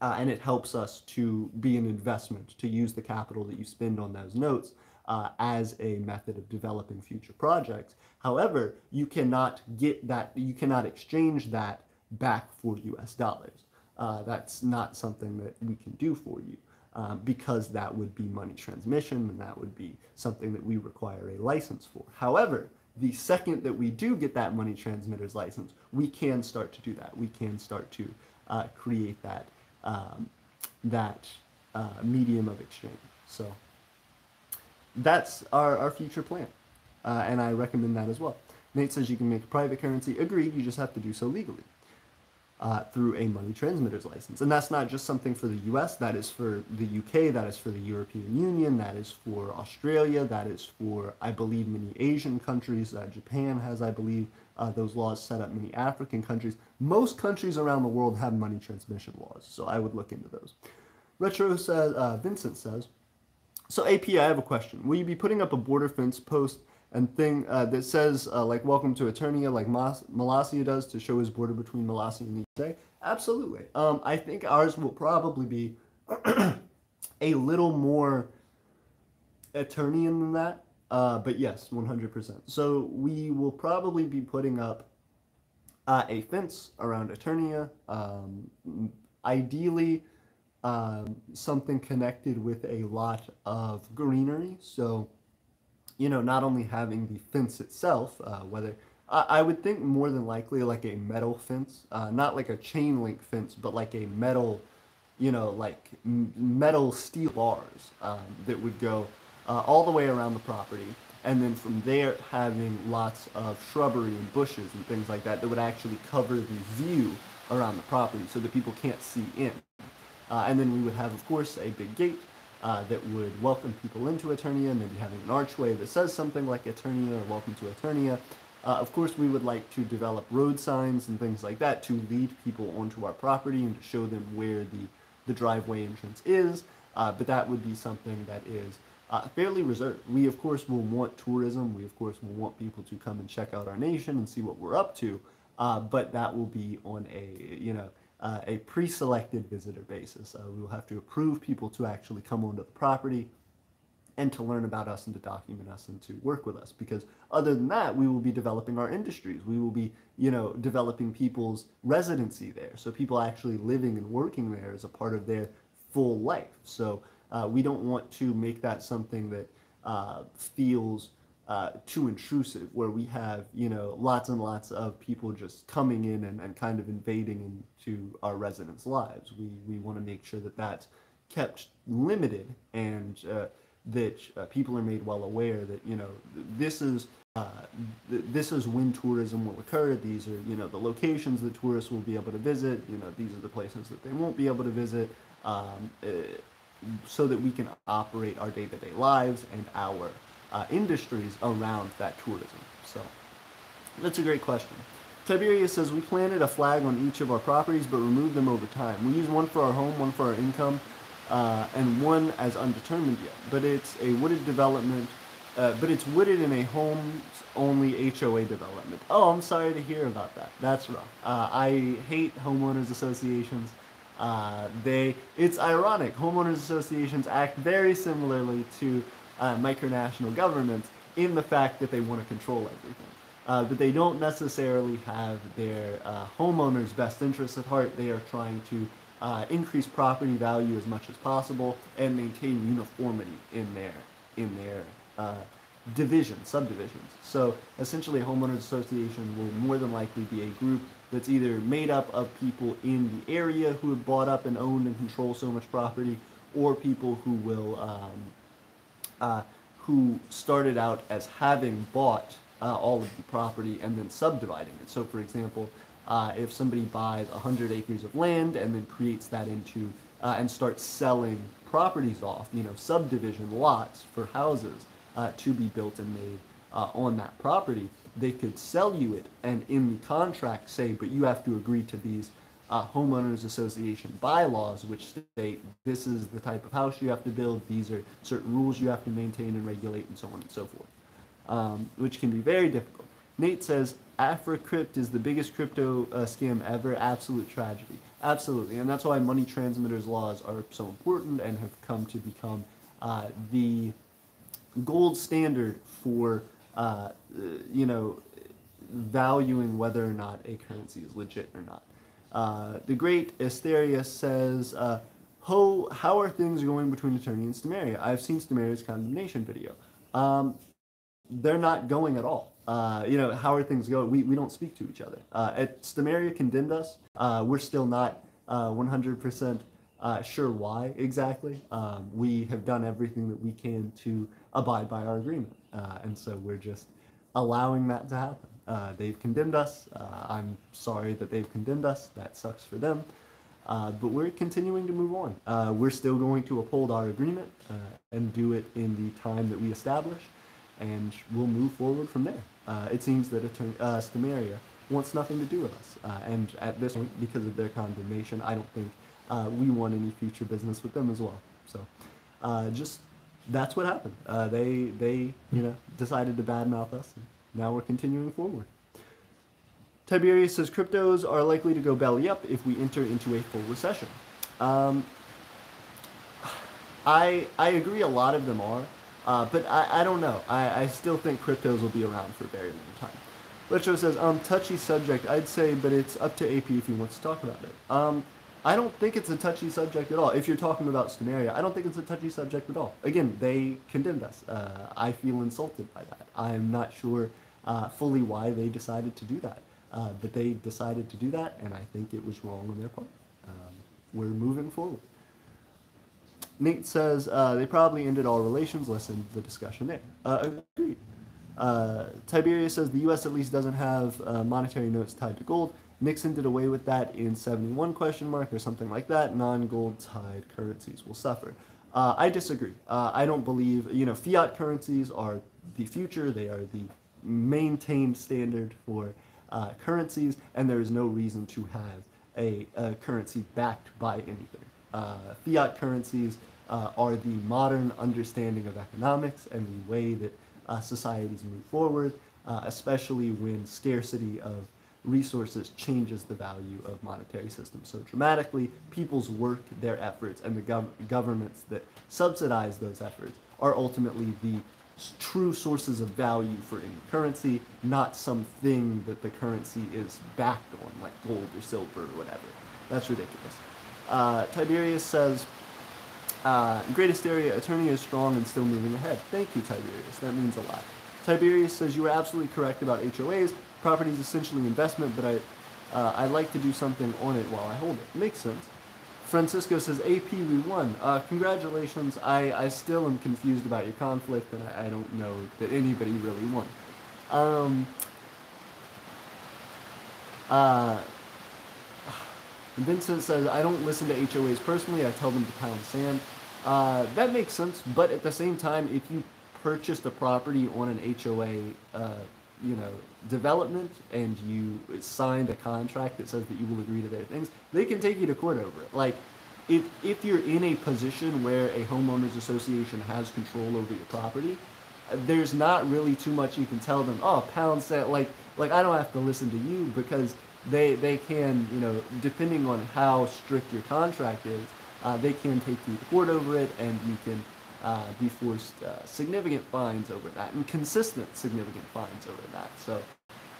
uh, and it helps us to be an investment to use the capital that you spend on those notes uh, as a method of developing future projects however you cannot get that you cannot exchange that back for us dollars uh, that's not something that we can do for you um, because that would be money transmission and that would be something that we require a license for. However, the second that we do get that money transmitter's license, we can start to do that. We can start to uh, create that um, that uh, medium of exchange. So that's our, our future plan, uh, and I recommend that as well. Nate says you can make private currency. Agreed, you just have to do so legally uh, through a money transmitter's license. And that's not just something for the US, that is for the UK, that is for the European Union, that is for Australia, that is for, I believe, many Asian countries. Uh, Japan has, I believe, uh, those laws set up many African countries. Most countries around the world have money transmission laws, so I would look into those. Retro says, uh, Vincent says, so AP, I have a question. Will you be putting up a border fence post and thing uh, that says uh, like "Welcome to Aeternia," like Molossia does to show his border between Molossia and the Absolutely. Um, I think ours will probably be <clears throat> a little more Aeternian than that. Uh, but yes, 100%. So we will probably be putting up uh, a fence around Aeternia. Um, ideally, um, something connected with a lot of greenery. So you know, not only having the fence itself, uh, whether I, would think more than likely like a metal fence, uh, not like a chain link fence, but like a metal, you know, like metal steel bars um, that would go uh, all the way around the property. And then from there, having lots of shrubbery and bushes and things like that that would actually cover the view around the property so that people can't see in. Uh, and then we would have, of course, a big gate uh, that would welcome people into Aeternia, maybe having an archway that says something like Aeternia or Welcome to Aeternia. Uh, of course, we would like to develop road signs and things like that to lead people onto our property and to show them where the, the driveway entrance is. Uh, but that would be something that is uh, fairly reserved. We, of course, will want tourism. We, of course, will want people to come and check out our nation and see what we're up to. Uh, but that will be on a, you know, uh, a pre-selected visitor basis. Uh, we will have to approve people to actually come onto the property and to learn about us and to document us and to work with us because other than that we will be developing our industries we will be you know developing people's residency there so people actually living and working there is a part of their full life so uh, we don't want to make that something that uh, feels uh, too intrusive, where we have you know lots and lots of people just coming in and, and kind of invading into our residents' lives. We we want to make sure that that's kept limited and uh, that uh, people are made well aware that you know this is uh, th- this is when tourism will occur. These are you know the locations that tourists will be able to visit. You know these are the places that they won't be able to visit. Um, uh, so that we can operate our day-to-day lives and our uh, industries around that tourism. So that's a great question. Tiberius says we planted a flag on each of our properties but removed them over time. We use one for our home, one for our income, uh, and one as undetermined yet. But it's a wooded development, uh, but it's wooded in a homes only HOA development. Oh, I'm sorry to hear about that. That's rough. Uh, I hate homeowners associations. Uh, they, it's ironic. Homeowners associations act very similarly to uh, micronational governments in the fact that they want to control everything. Uh, but they don't necessarily have their uh, homeowners' best interests at heart. They are trying to uh, increase property value as much as possible and maintain uniformity in their in their uh, divisions, subdivisions. So essentially, a homeowners association will more than likely be a group that's either made up of people in the area who have bought up and owned and control so much property, or people who will um, uh, who started out as having bought uh, all of the property and then subdividing it. So, for example, uh, if somebody buys 100 acres of land and then creates that into uh, and starts selling properties off, you know, subdivision lots for houses uh, to be built and made uh, on that property, they could sell you it and in the contract say, but you have to agree to these uh, homeowners association bylaws, which state this is the type of house you have to build, these are certain rules you have to maintain and regulate, and so on and so forth, um, which can be very difficult. Nate says AfriCrypt is the biggest crypto uh, scam ever. Absolute tragedy. Absolutely, and that's why money transmitters laws are so important and have come to become uh, the gold standard for uh, you know valuing whether or not a currency is legit or not. Uh, the great Asteria says, uh, how, how are things going between Aeternia and Stamaria? I've seen Stamaria's condemnation video. Um, they're not going at all. Uh, you know, how are things going? We, we don't speak to each other. Uh, Stamaria condemned us. Uh, we're still not 100% uh, sure why exactly. Um, we have done everything that we can to abide by our agreement. and so we're just allowing that to happen. Uh, they've condemned us. Uh, I'm sorry that they've condemned us. That sucks for them. Uh, but we're continuing to move on. Uh, we're still going to uphold our agreement uh, and do it in the time that we establish, and we'll move forward from there. Uh, it seems that Aeternia, wants nothing to do with us. and at this point, because of their condemnation, I don't think we want any future business with them as well. So just that's what happened. they, they, you know, decided to badmouth us. And, now we're continuing forward. Tiberius says cryptos are likely to go belly up if we enter into a full recession. Um, I I agree. A lot of them are, uh, but I, I don't know. I, I still think cryptos will be around for a very long time. Lecho says um touchy subject. I'd say, but it's up to AP if he wants to talk about it. Um, I don't think it's a touchy subject at all. If you're talking about Stamaria, I don't think it's a touchy subject at all. Again, they condemned us. Uh, I feel insulted by that. I'm not sure uh, fully why they decided to do that. Uh, but they decided to do that, and I think it was wrong on their part. Um, we're moving forward. Nate says uh, they probably ended all relations. Listen the discussion there. Uh, agreed. Uh, Tiberius says the U.S. at least doesn't have monetary notes tied to gold. Nixon did away with that in 71 question mark or something like that. Non-gold tied currencies will suffer. Uh, I disagree. Uh, I don't believe, you know, fiat currencies are the future. They are the maintained standard for uh, currencies, and there is no reason to have a, a currency backed by anything. Uh, fiat currencies uh, are the modern understanding of economics and the way that uh, societies move forward, especially when scarcity of resources changes the value of monetary systems so dramatically. People's work, their efforts, and the gov- governments that subsidize those efforts are ultimately the true sources of value for any currency, not something that the currency is backed on, like gold or silver or whatever. That's ridiculous. Uh, Tiberius says, uh, greatest area Aeternia is strong and still moving ahead. Thank you, Tiberius. That means a lot. Tiberius says, you are absolutely correct about HOAs. Property is essentially investment, but I, uh, I'd like to do something on it while I hold it. Makes sense. Francisco says, AP, we won. Uh, congratulations. I, I still am confused about your conflict, and I, I don't know that anybody really won. Um, uh, Vincent says, I don't listen to HOAs personally. I tell them to pound sand. Uh, that makes sense, but at the same time, if you purchased a property on an HOA, uh, you know, development and you signed a contract that says that you will agree to their things, they can take you to court over it. Like, if, if you're in a position where a homeowners association has control over your property, there's not really too much you can tell them. Oh, pound set, like like I don't have to listen to you because they they can you know depending on how strict your contract is, uh, they can take you to court over it, and you can uh, be forced uh, significant fines over that and consistent significant fines over that. So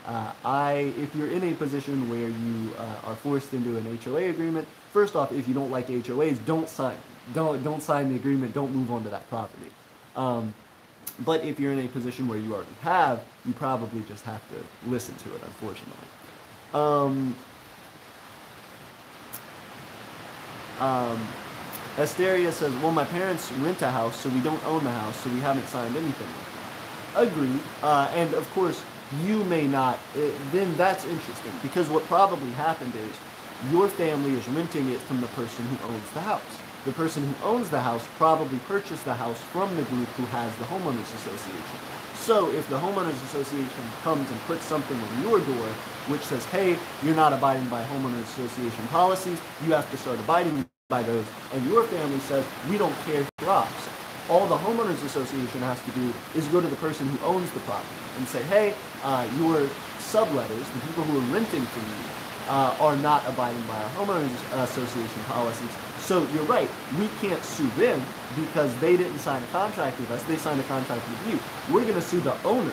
uh, I, if you're in a position where you uh, are forced into an HOA agreement, first off, if you don't like HOAs, don't sign. Don't don't sign the agreement. Don't move on to that property. Um, but if you're in a position where you already have, you probably just have to listen to it. Unfortunately. Um, um, Asteria says, "Well, my parents rent a house, so we don't own the house, so we haven't signed anything." Agreed. Uh, and of course, you may not, uh, then that's interesting because what probably happened is your family is renting it from the person who owns the house. The person who owns the house probably purchased the house from the group who has the homeowners association. So if the homeowners association comes and puts something on your door which says, hey, you're not abiding by homeowners association policies, you have to start abiding by those, and your family says, we don't care drops, all the homeowners association has to do is go to the person who owns the property and say, hey, uh, your subletters, the people who are renting from you, uh, are not abiding by our homeowners association policies. So you're right, we can't sue them because they didn't sign a contract with us. They signed a contract with you. We're going to sue the owner,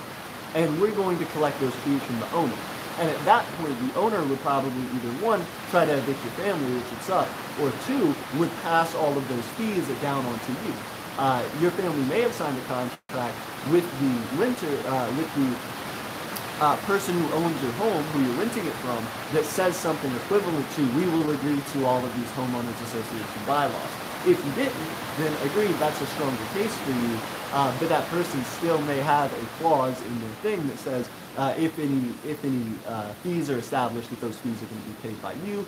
and we're going to collect those fees from the owner. And at that point, the owner would probably either one, try to evict your family, which would suck, or two, would pass all of those fees down onto you. Uh, your family may have signed a contract with the renter, uh, with the uh, person who owns your home, who you're renting it from, that says something equivalent to, we will agree to all of these homeowners association bylaws. If you didn't, then agreed, that's a stronger case for you, uh, but that person still may have a clause in their thing that says, uh, if any, if any uh, fees are established, that those fees are going to be paid by you,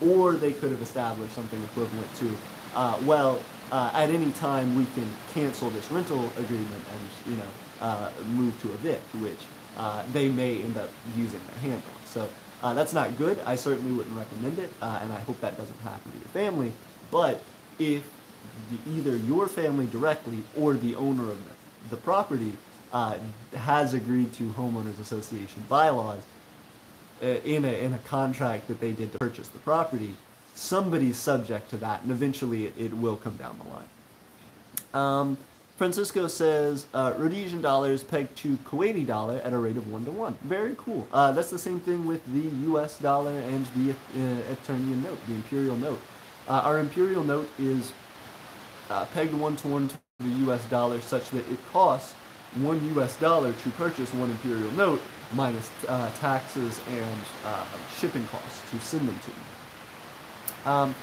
or they could have established something equivalent to, uh, well, uh, at any time we can cancel this rental agreement and, you know, uh, move to evict, which uh, they may end up using a handle. So uh, that's not good. I certainly wouldn't recommend it, uh, and I hope that doesn't happen to your family. But if the, either your family directly or the owner of the, the property uh, has agreed to homeowners association bylaws in a in a contract that they did to purchase the property, somebody's subject to that, and eventually it, it will come down the line. Um, Francisco says uh, Rhodesian dollars pegged to Kuwaiti dollar at a rate of one to one. Very cool. Uh, that's the same thing with the U.S. dollar and the uh, Aeternian note, the imperial note. Uh, our imperial note is uh, pegged one to one to the U.S. dollar, such that it costs one U.S. dollar to purchase one imperial note, minus uh, taxes and uh, shipping costs to send them to. Um,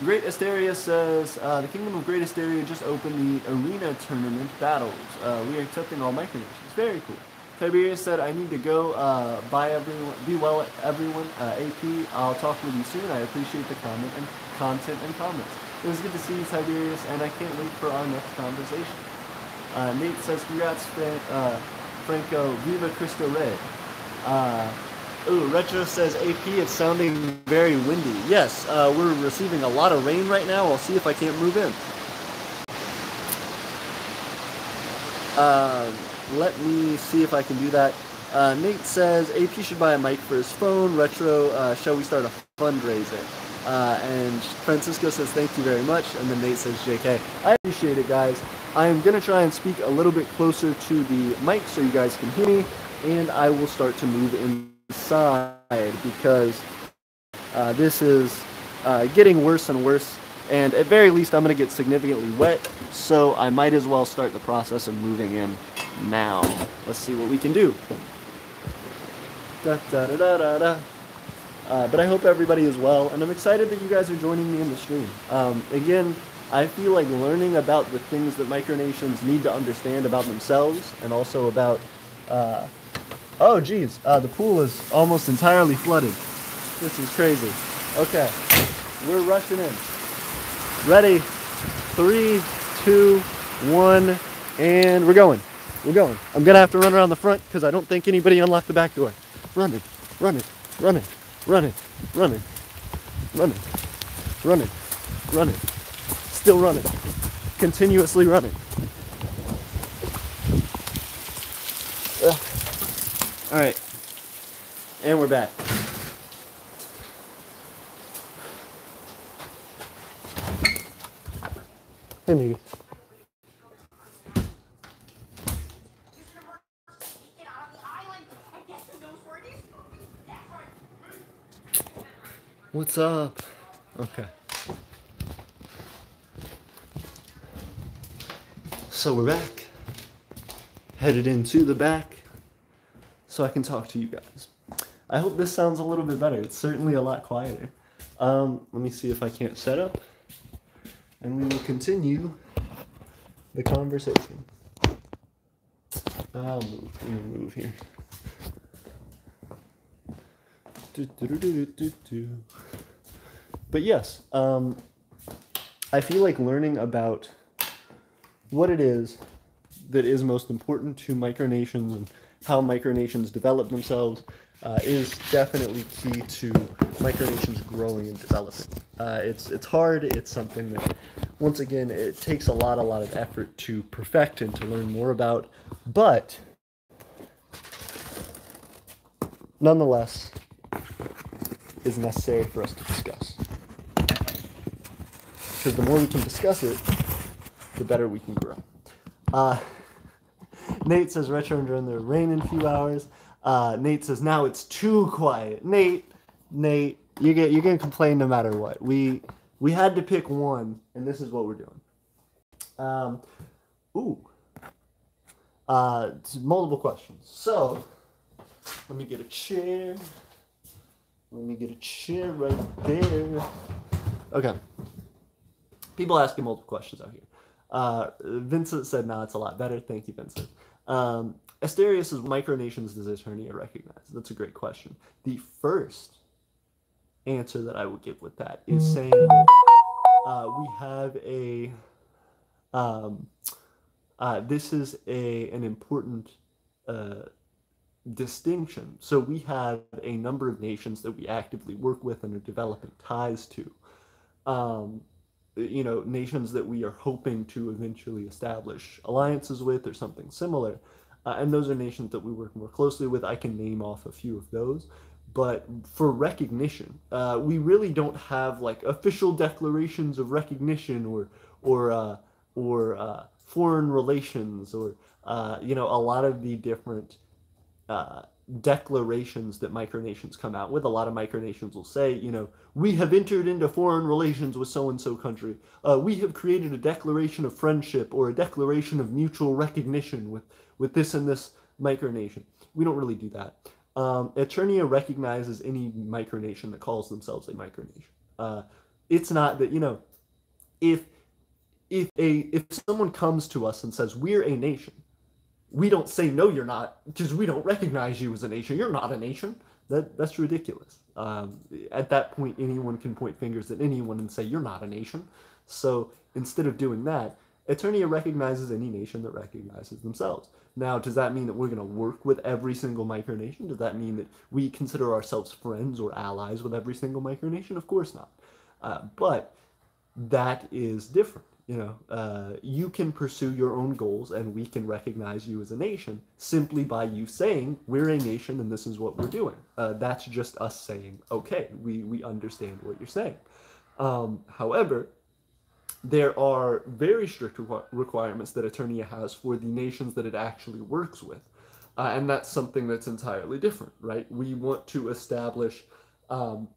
Great Asteria says, uh, the Kingdom of Great Asteria just opened the arena tournament battles. Uh, we are accepting all micronations. Very cool. Tiberius said, I need to go. Uh, bye, everyone. Be well, everyone. Uh, AP, I'll talk with you soon. I appreciate the comment and content and comments. It was good to see you, Tiberius, and I can't wait for our next conversation. Uh, Nate says, congrats, Fran- uh, Franco. Viva Cristo Rey. Ooh, Retro says AP, it's sounding very windy. Yes, uh, we're receiving a lot of rain right now. I'll see if I can't move in. Uh, let me see if I can do that. Uh, Nate says AP should buy a mic for his phone. Retro, uh, shall we start a fundraiser? Uh, and Francisco says thank you very much. And then Nate says JK. I appreciate it, guys. I am going to try and speak a little bit closer to the mic so you guys can hear me. And I will start to move in side because uh, this is uh, getting worse and worse. And at very least, I'm going to get significantly wet, so I might as well start the process of moving in now. Let's see what we can do. Da, da, da, da, da, da. Uh, but I hope everybody is well, and I'm excited that you guys are joining me in the stream. Um, again, I feel like learning about the things that micronations need to understand about themselves and also about uh, Oh, geez. Uh, the pool is almost entirely flooded. This is crazy. Okay. We're rushing in. Ready? Three, two, one, and we're going. We're going. I'm going to have to run around the front because I don't think anybody unlocked the back door. Running, running, running, running, running, running, running, running. Still running. Continuously running. All right. And we're back. Hey, Miggy. What's up? Okay. So we're back. Headed into the back so I can talk to you guys. I hope this sounds a little bit better. It's certainly a lot quieter. Um, let me see if I can't set up, and we will continue the conversation. I'll move. Me move here. But yes, um, I feel like learning about what it is that is most important to micronations and how micronations develop themselves uh, is definitely key to micronations growing and developing. Uh, it's it's hard. It's something that, once again, it takes a lot, a lot of effort to perfect and to learn more about. But nonetheless, is necessary for us to discuss. Because the more we can discuss it, the better we can grow. Uh, Nate says retro and during the rain in a few hours. Uh, Nate says now it's too quiet. Nate, Nate, you get you're gonna complain no matter what. We we had to pick one, and this is what we're doing. Um, ooh, uh, multiple questions. So let me get a chair. Let me get a chair right there. Okay. People asking multiple questions out here. Uh, Vincent said, "No, it's a lot better." Thank you, Vincent. Um, Asterius is micronations does Aeternia recognize? That's a great question. The first answer that I would give with that is mm. saying that uh, we have a um, uh, this is a an important uh, distinction. So we have a number of nations that we actively work with and are developing ties to. Um, you know, nations that we are hoping to eventually establish alliances with or something similar. Uh, and those are nations that we work more closely with. I can name off a few of those. But for recognition, uh, we really don't have like official declarations of recognition or or uh, or uh, foreign relations or uh, you know a lot of the different uh, declarations that micronations come out with. A lot of micronations will say, you know, we have entered into foreign relations with so and so country. Uh, we have created a declaration of friendship or a declaration of mutual recognition with with this and this micronation. We don't really do that. Um, Aeternia recognizes any micronation that calls themselves a micronation. Uh, it's not that you know, if if a if someone comes to us and says we're a nation, we don't say no, you're not, because we don't recognize you as a nation. You're not a nation. That that's ridiculous. Um, at that point, anyone can point fingers at anyone and say you're not a nation. So instead of doing that, Aeternia recognizes any nation that recognizes themselves. Now, does that mean that we're going to work with every single micronation? Does that mean that we consider ourselves friends or allies with every single micronation? Of course not. Uh, but that is different. You know, uh, you can pursue your own goals, and we can recognize you as a nation simply by you saying we're a nation and this is what we're doing. Uh, that's just us saying, okay, we we understand what you're saying. Um, however, there are very strict requirements that Aeternia has for the nations that it actually works with. Uh, and that's something that's entirely different, right? We want to establish um,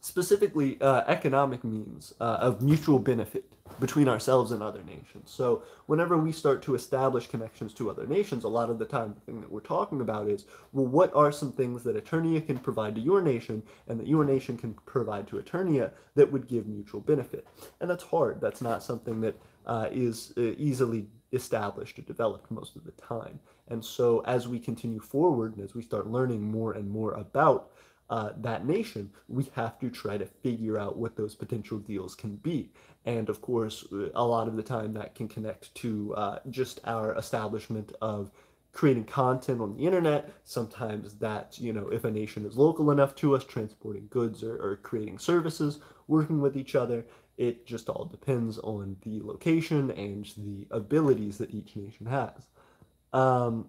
specifically uh, economic means uh, of mutual benefit between ourselves and other nations. So whenever we start to establish connections to other nations, a lot of the time the thing that we're talking about is, well, what are some things that Aeternia can provide to your nation and that your nation can provide to Aeternia that would give mutual benefit? And that's hard. That's not something that uh, is uh, easily established or developed most of the time. And so as we continue forward and as we start learning more and more about uh, that nation, we have to try to figure out what those potential deals can be. And of course, a lot of the time that can connect to uh, just our establishment of creating content on the internet. Sometimes that, you know, if a nation is local enough to us, transporting goods or, or creating services, working with each other. It just all depends on the location and the abilities that each nation has. Um,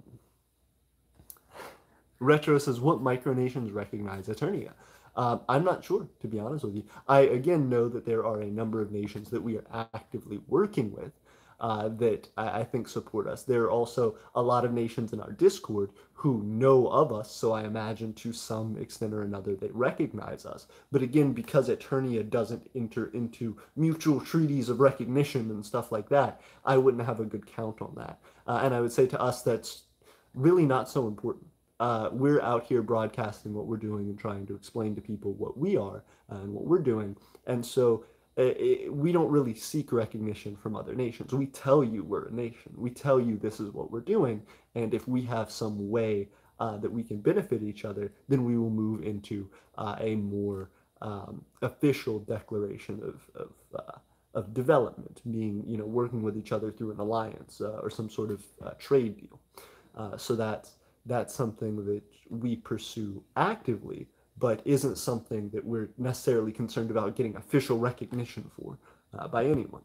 Retro says, what micronations recognize Aeternia? Um, I'm not sure, to be honest with you. I again know that there are a number of nations that we are actively working with uh, that I, I, think support us. There are also a lot of nations in our Discord who know of us, so I imagine to some extent or another they recognize us. But again, because Aeternia doesn't enter into mutual treaties of recognition and stuff like that, I wouldn't have a good count on that. Uh, and I would say to us that's really not so important uh, we're out here broadcasting what we're doing and trying to explain to people what we are and what we're doing. And so uh, it, we don't really seek recognition from other nations. We tell you we're a nation. We tell you this is what we're doing. And if we have some way uh, that we can benefit each other, then we will move into uh, a more um, official declaration of, of of development, being you know working with each other through an alliance uh, or some sort of uh, trade deal. Uh, so that's that's something that we pursue actively, but isn't something that we're necessarily concerned about getting official recognition for uh, by anyone.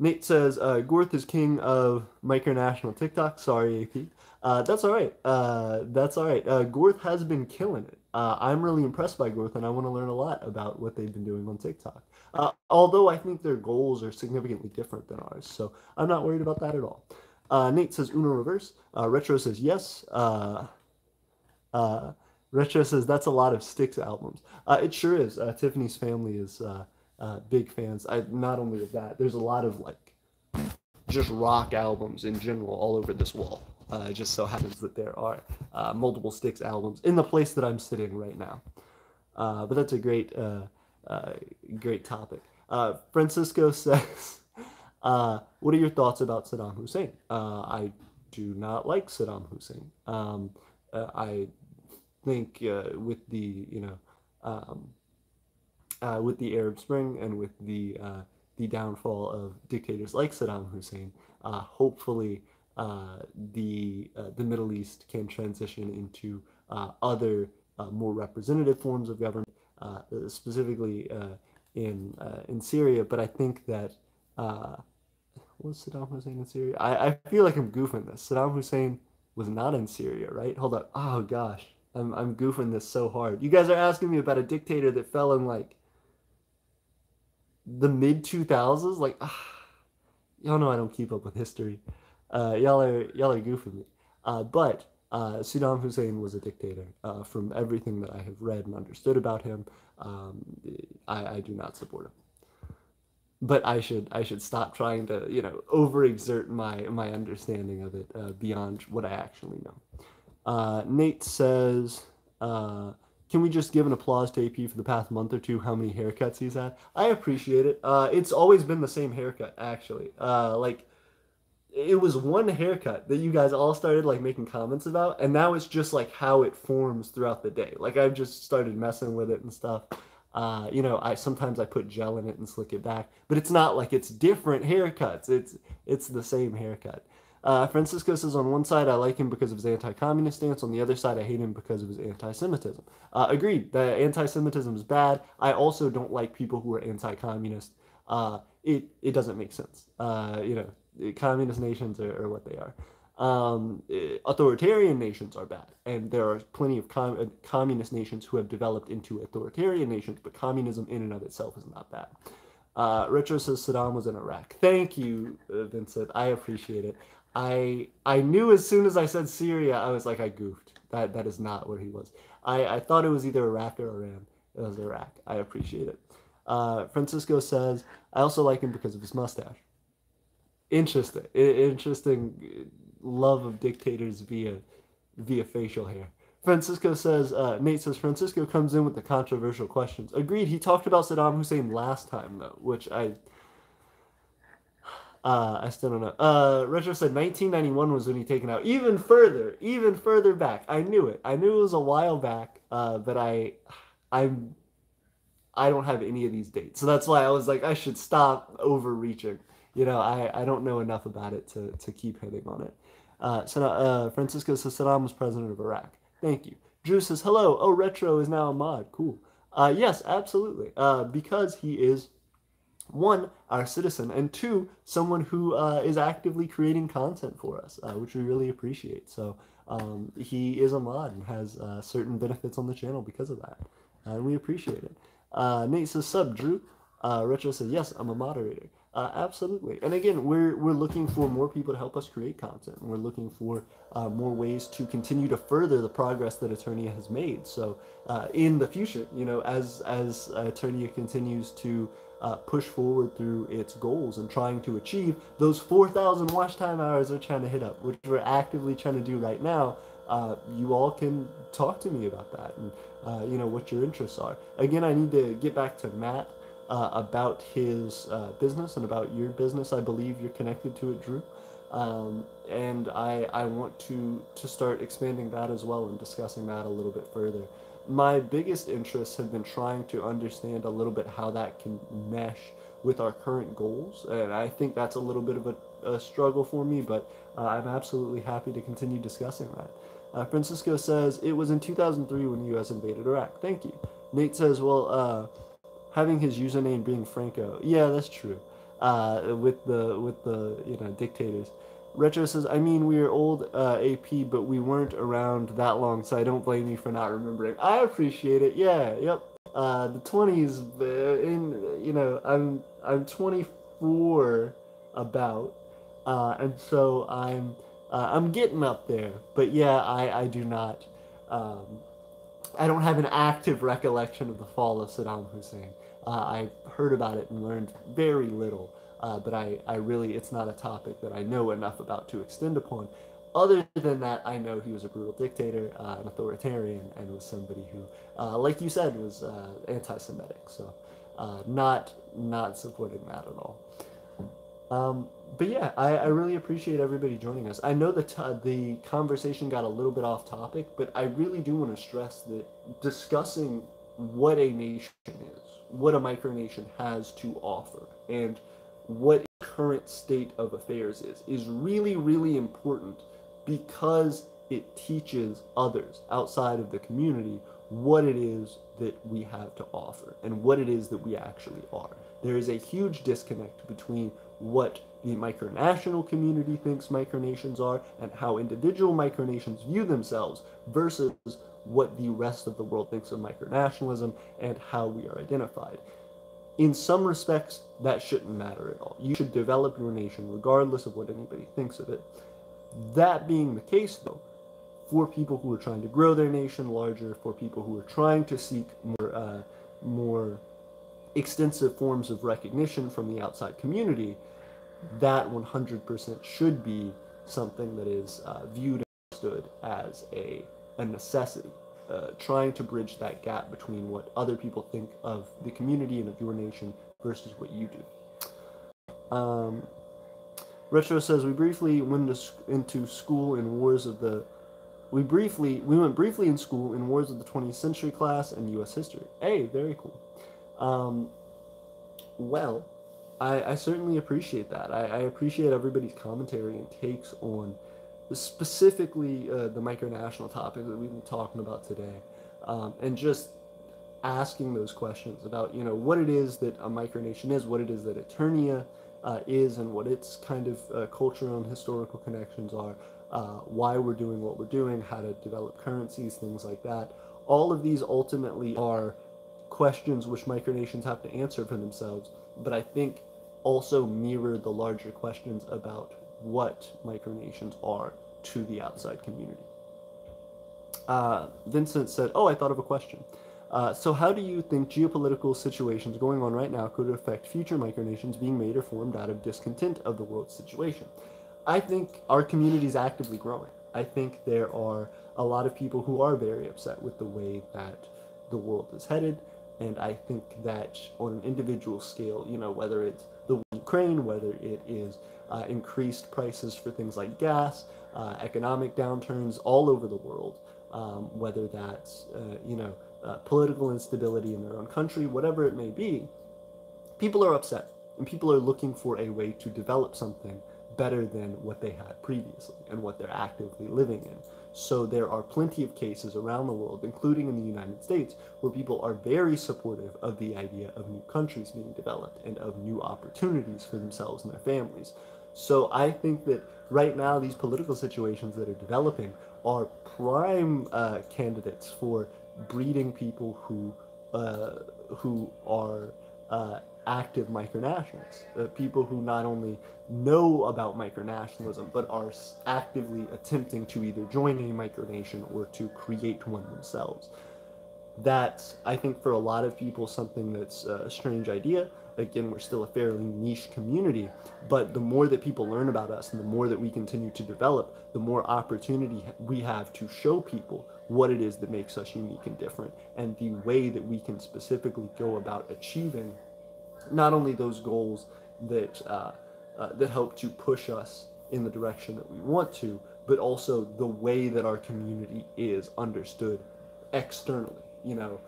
Nate says, uh, Gorth is king of micronational TikTok. Sorry, AP. Uh, that's all right. Uh, that's all right. Uh, Gorth has been killing it. Uh, I'm really impressed by Gorth, and I want to learn a lot about what they've been doing on TikTok. Uh, although I think their goals are significantly different than ours, so I'm not worried about that at all. Uh, Nate says Uno reverse. Uh, Retro says yes. Uh, uh, Retro says that's a lot of Styx albums. Uh, it sure is. Uh, Tiffany's family is big fans. I not only of that. There's a lot of like just rock albums in general all over this wall. It just so happens that there are multiple Styx albums in the place that I'm sitting right now. But that's a great, great topic. Francisco <laughs> says, uh, "What are your thoughts about Saddam Hussein?" Uh, I do not like Saddam Hussein. Um, uh, I think uh, with the you know um, uh, with the Arab Spring and with the uh, the downfall of dictators like Saddam Hussein, hopefully the the Middle East can transition into other more representative forms of government, specifically in in Syria. But I think that was Saddam Hussein in Syria? I, I feel like I'm goofing this. Saddam Hussein was not in Syria, right? Hold up. Oh gosh, I'm I'm goofing this so hard. You guys are asking me about a dictator that fell in like the mid 2000s. Like, ah, y'all know I don't keep up with history. Uh, y'all are y'all are goofing me. Uh, but uh, Saddam Hussein was a dictator. Uh, from everything that I have read and understood about him, um, I, I do not support him. But I should I should stop trying to you know overexert my my understanding of it uh, beyond what I actually know. Uh, Nate says, uh, "Can we just give an applause to AP for the past month or two? How many haircuts he's had? I appreciate it. Uh, it's always been the same haircut, actually. Uh, like." it was one haircut that you guys all started like making comments about and now it's just like how it forms throughout the day like i've just started messing with it and stuff uh, you know i sometimes i put gel in it and slick it back but it's not like it's different haircuts. It's it's the same haircut. Uh, francisco says on one side i like him because of his anti-communist stance. On the other side i hate him because of his anti-semitism. Uh, agreed. That anti-semitism is bad. I also don't like people who are anti-communist. Uh, it, it doesn't make sense. Uh, you know communist nations are, are what they are. Um, eh, authoritarian nations are bad, and there are plenty of com- uh, communist nations who have developed into authoritarian nations, but communism in and of itself is not bad. Uh, says Saddam was in Iraq. Thank you, uh, Vincent. I appreciate it. I I knew as soon as I said Syria, I was like, I goofed. That that is not where he was. I, I thought it was either Iraq or Iran. It was Iraq. I appreciate it. Uh, Francisco says, I also like him because of his mustache interesting interesting love of dictators via via facial hair francisco says uh, nate says francisco comes in with the controversial questions agreed he talked about saddam hussein last time though which i <sighs> uh, I still don't know. Uh, Retro said 1991 was when he taken out. Even further, even further back. I knew it. I knew it was a while back, uh, but I, I'm, I don't have any of these dates. So that's why I was like, I should stop overreaching you know, I, I don't know enough about it to, to keep hitting on it. Uh, uh, Francisco says Saddam was president of Iraq. Thank you. Drew says, hello. Oh, Retro is now a mod. Cool. Uh, yes, absolutely. Uh, because he is, one, our citizen, and two, someone who uh, is actively creating content for us, uh, which we really appreciate. So um, he is a mod and has uh, certain benefits on the channel because of that. And we appreciate it. Uh, Nate says, sub, Drew. Retro says, yes, I'm a moderator. Uh, absolutely. And again, we're we're looking for more people to help us create content. We're looking for uh, more ways to continue to further the progress that Aeternia has made. So uh, in the future, you know, as as Aeternia continues to uh, push forward through its goals and trying to achieve those 4,000 watch time hours they're trying to hit up, which we're actively trying to do right now. Uh, you all can talk to me about that and uh, you know what your interests are. Again, I need to get back to Matt uh, about his uh, business and about your business. I believe you're connected to it, Drew. Um, and I, I want to, to start expanding that as well and discussing that a little bit further. my biggest interests have been trying to understand a little bit how that can mesh with our current goals, and I think that's a little bit of a, a struggle for me, but uh, I'm absolutely happy to continue discussing that. Uh, Francisco says it was in 2003 when the U.S. invaded Iraq. Thank you. Nate says, well, uh, having his username being Franco, yeah, that's true. Uh, with the with the you know dictators. Retro says, I mean, we are old uh, AP, but we weren't around that long, so I don't blame you for not remembering. I appreciate it. Yeah, yep. Uh, the 20s, uh, in you know, I'm I'm 24 about, uh, and so I'm uh, I'm getting up there. But yeah, I I do not, um, I don't have an active recollection of the fall of Saddam Hussein. Uh, I heard about it and learned very little uh, but I, I really, it's not a topic that I know enough about to extend upon. Other than that, I know he was a brutal dictator, uh, an authoritarian, and was somebody who, uh, like you said, was uh, anti-Semitic. So, uh, not not supporting that at all. Um, but yeah, I, I really appreciate everybody joining us. I know that the conversation got a little bit off topic, but I really do want to stress that discussing what a nation is, what a micronation has to offer, and what current state of affairs is is really really important because it teaches others outside of the community what it is that we have to offer and what it is that we actually are. There is a huge disconnect between what the micronational community thinks micronations are and how individual micronations view themselves versus what the rest of the world thinks of micronationalism and how we are identified in some respects, that shouldn't matter at all. You should develop your nation regardless of what anybody thinks of it. That being the case, though, for people who are trying to grow their nation larger, for people who are trying to seek more, uh, more extensive forms of recognition from the outside community, that 100% should be something that is uh, viewed and understood as a, a necessity uh, trying to bridge that gap between what other people think of the community and of your nation versus what you do. Um, Retro says we briefly went into school in wars of the. We briefly we went briefly in school in wars of the 20th century class and U.S. history. Hey, very cool. Um, well, I, I certainly appreciate that. I, I appreciate everybody's commentary and takes on specifically uh, the micronational topic that we've been talking about today, um, and just asking those questions about you know what it is that a micronation is, what it is that Aeternia uh, is, and what its kind of uh, cultural and historical connections are, uh, why we're doing what we're doing, how to develop currencies, things like that. All of these ultimately are questions which micronations have to answer for themselves, but I think also mirror the larger questions about what micronations are to the outside community. Uh, Vincent said, Oh, I thought of a question. Uh, so, how do you think geopolitical situations going on right now could affect future micronations being made or formed out of discontent of the world's situation? I think our community is actively growing. I think there are a lot of people who are very upset with the way that the world is headed. And I think that on an individual scale, you know, whether it's the Ukraine, whether it is uh, increased prices for things like gas, uh, economic downturns all over the world, um, whether that's uh, you know uh, political instability in their own country, whatever it may be. People are upset, and people are looking for a way to develop something better than what they had previously and what they're actively living in. So there are plenty of cases around the world, including in the United States, where people are very supportive of the idea of new countries being developed and of new opportunities for themselves and their families. So I think that right now these political situations that are developing are prime uh, candidates for breeding people who uh, who are uh, active micronationalists, uh, people who not only know about micronationalism but are actively attempting to either join a micronation or to create one themselves. That's I think for a lot of people something that's a strange idea again, we're still a fairly niche community, but the more that people learn about us and the more that we continue to develop, the more opportunity we have to show people what it is that makes us unique and different. And the way that we can specifically go about achieving not only those goals that uh, uh, that help to push us in the direction that we want to, but also the way that our community is understood externally. You know,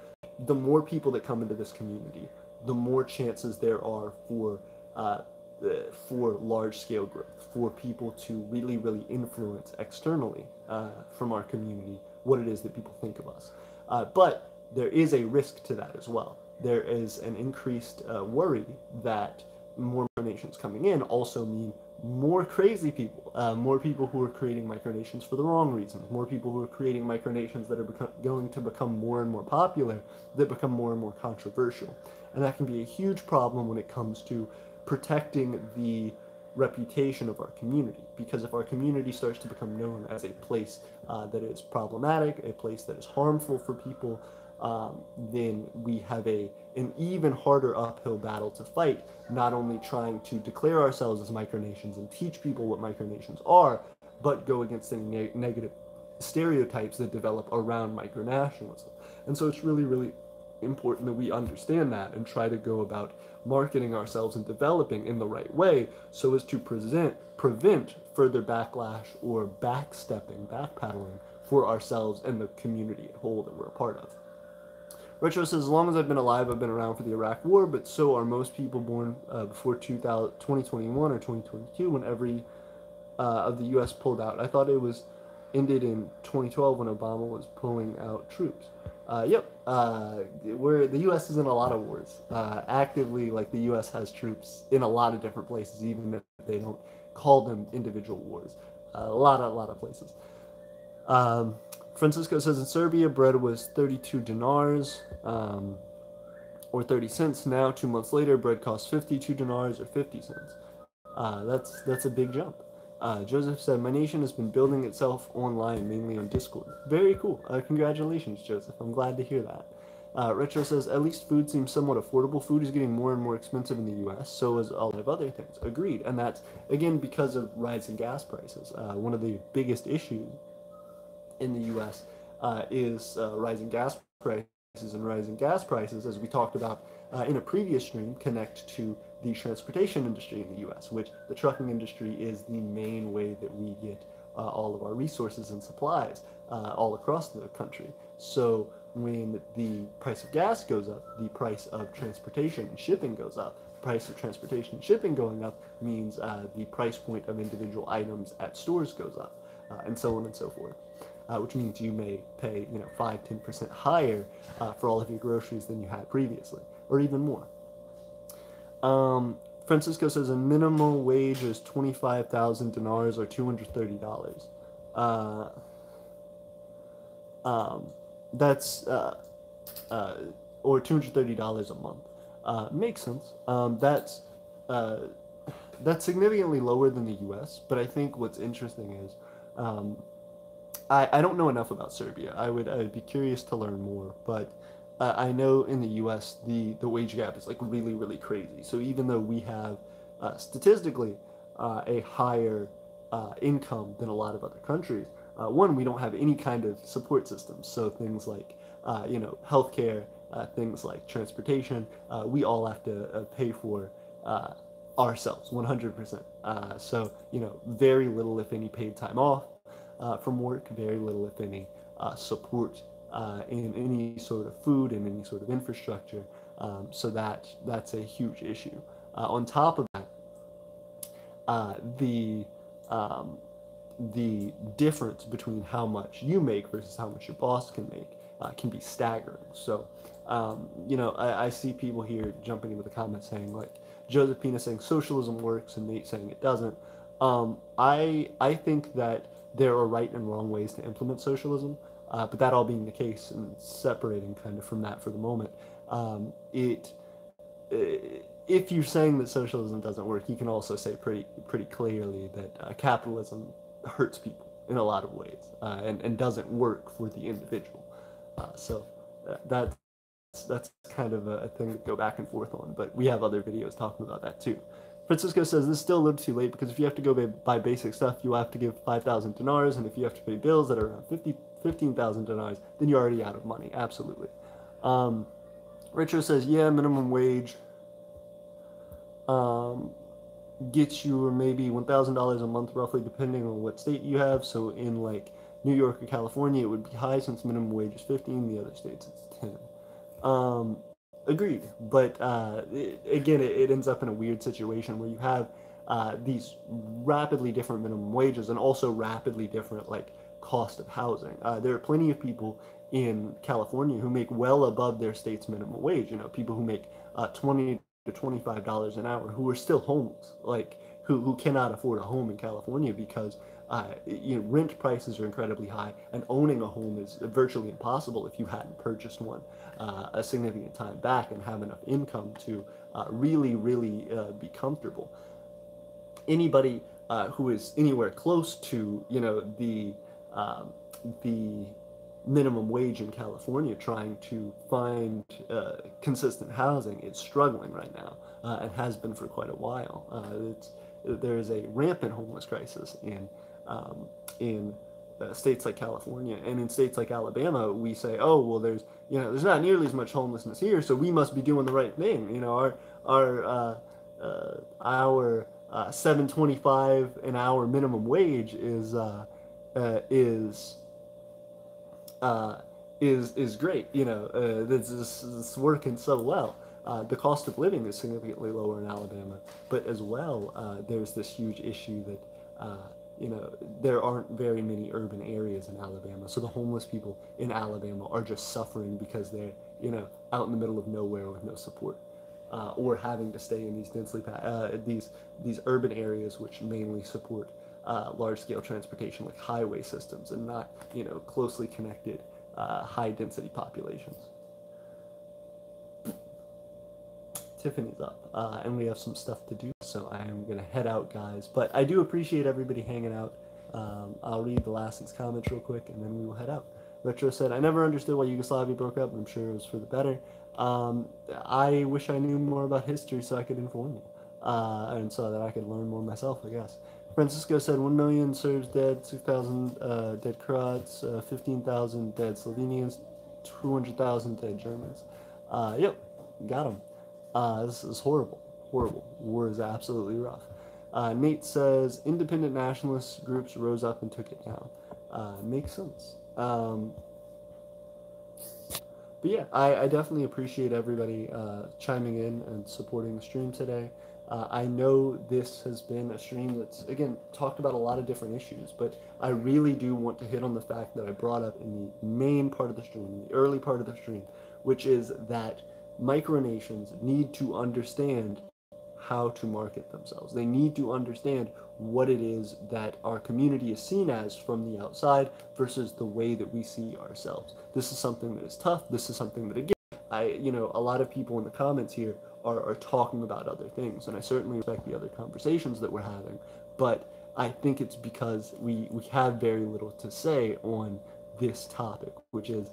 the more people that come into this community, the more chances there are for uh, for large scale growth, for people to really, really influence externally uh, from our community what it is that people think of us. Uh, but there is a risk to that as well. There is an increased uh, worry that more nations coming in also mean more crazy people, uh, more people who are creating micronations for the wrong reasons, more people who are creating micronations that are going to become more and more popular, that become more and more controversial. And that can be a huge problem when it comes to protecting the reputation of our community. Because if our community starts to become known as a place uh, that is problematic, a place that is harmful for people, um, then we have a an even harder uphill battle to fight. Not only trying to declare ourselves as micronations and teach people what micronations are, but go against any ne- negative stereotypes that develop around micronationalism. And so it's really, really important that we understand that and try to go about marketing ourselves and developing in the right way so as to present prevent further backlash or backstepping, backpedaling for ourselves and the community at whole that we're a part of. Retro says, as long as I've been alive, I've been around for the Iraq War, but so are most people born uh, before 2000, 2021 or 2022 when every uh, of the U.S. pulled out. I thought it was ended in 2012 when Obama was pulling out troops. Uh, yep, uh, where the U.S. is in a lot of wars. Uh, actively, like the U.S. has troops in a lot of different places, even if they don't call them individual wars. a lot, a lot of places. Um, Francisco says in Serbia, bread was 32 dinars um, or 30 cents. Now, two months later, bread costs 52 dinars or 50 cents. Uh, that's that's a big jump. Uh, Joseph said, My nation has been building itself online, mainly on Discord. Very cool. Uh, congratulations, Joseph. I'm glad to hear that. Uh, Retro says, At least food seems somewhat affordable. Food is getting more and more expensive in the US, so is a lot of other things. Agreed. And that's, again, because of rising gas prices. Uh, one of the biggest issues in the US uh, is uh, rising gas prices and rising gas prices, as we talked about in a previous stream, connect to the transportation industry in the US, which the trucking industry is the main way that we get uh, all of our resources and supplies uh, all across the country. So when the price of gas goes up, the price of transportation and shipping goes up. The price of transportation and shipping going up means uh, the price point of individual items at stores goes up, uh, and so on and so forth. Uh, which means you may pay, you know, five, ten percent higher uh, for all of your groceries than you had previously, or even more. Um, Francisco says a minimum wage is 25,000 dinars or $230. Uh, um, that's, uh, uh, or $230 a month. Uh, makes sense. Um, that's, uh, that's significantly lower than the US, but I think what's interesting is, um, I, I don't know enough about Serbia. I would, I would be curious to learn more, but uh, I know in the U.S. the the wage gap is like really really crazy. So even though we have uh, statistically uh, a higher uh, income than a lot of other countries, uh, one we don't have any kind of support systems. So things like uh, you know healthcare, things like transportation, we all have to pay for ourselves 100%. so you know very little if any paid time off from work, very little if any support uh, in any sort of food and any sort of infrastructure. Um, so that that's a huge issue. Uh, on top of that, uh, the um, the difference between how much you make versus how much your boss can make uh, can be staggering. So, um, you know, I, I, see people here jumping into the comments saying like Josephina saying socialism works and Nate saying it doesn't. Um, I I think that there are right and wrong ways to implement socialism. Uh, but that all being the case and separating kind of from that for the moment, um, it uh, if you're saying that socialism doesn't work, you can also say pretty pretty clearly that uh, capitalism hurts people in a lot of ways uh, and and doesn't work for the individual. Uh, so uh, that's that's kind of a, thing to go back and forth on. But we have other videos talking about that too. Francisco says this is still a little too late because if you have to go buy basic stuff, you have to give 5,000 dinars, and if you have to pay bills that are around 50, 15,000 dinars, then you're already out of money. Absolutely. Um, Richard says, yeah, minimum wage um, gets you maybe $1,000 a month, roughly, depending on what state you have. So in like New York or California, it would be high since minimum wage is 15. The other states, it's 10. Um, agreed. But uh, it, again, it, it, ends up in a weird situation where you have uh, these rapidly different minimum wages and also rapidly different like cost of housing. Uh, there are plenty of people in California who make well above their state's minimum wage. You know, people who make uh, 20 to 25 dollars an hour who are still homeless, like who who cannot afford a home in California because uh, you know, rent prices are incredibly high, and owning a home is virtually impossible if you hadn't purchased one uh, a significant time back and have enough income to uh, really, really uh, be comfortable. Anybody uh, who is anywhere close to, you know, the um, the minimum wage in California, trying to find uh, consistent housing, is struggling right now and has been for quite a while. it's there is a rampant homeless crisis in um, in uh, states like California and in states like Alabama, we say, oh well, there's you know there's not nearly as much homelessness here, so we must be doing the right thing. You know, our our uh, uh, our uh, 7.25 an hour minimum wage is uh, uh, is is is great. You know, this is working so well. the cost of living is significantly lower in Alabama, but as well, there's this huge issue that you know, there aren't very many urban areas in Alabama. So the homeless people in Alabama are just suffering because they're, you know, out in the middle of nowhere with no support. Uh, or having to stay in these densely uh, these these urban areas which mainly support uh, large scale transportation like highway systems and not you know closely connected uh, high density populations. Tiffany's up, uh, and we have some stuff to do, so I am gonna head out, guys. But I do appreciate everybody hanging out. Um, I'll read the last six comments real quick, and then we will head out. Retro said, "I never understood why Yugoslavia broke up. I'm sure it was for the better. Um, I wish I knew more about history so I could inform you, uh, and so that I could learn more myself, I guess." Francisco said, 1 million Serbs dead, 6,000 uh, dead Croats, uh, 15,000 dead Slovenians, 200,000 dead Germans. Uh, yep, got them. Uh, this is horrible. Horrible. War is absolutely rough. Uh, Nate says independent nationalist groups rose up and took it down. Uh, makes sense. Um, but yeah, I, I, definitely appreciate everybody chiming in and supporting the stream today. Uh, I know this has been a stream that's, again, talked about a lot of different issues, but I really do want to hit on the fact that I brought up in the main part of the stream, the early part of the stream, which is that micronations need to understand how to market themselves. They need to understand what it is that our community is seen as from the outside versus the way that we see ourselves. This is something that is tough. This is something that, again, I, you know, a lot of people in the comments here are, are talking about other things, and I certainly respect the other conversations that we're having, but I think it's because we, we have very little to say on this topic, which is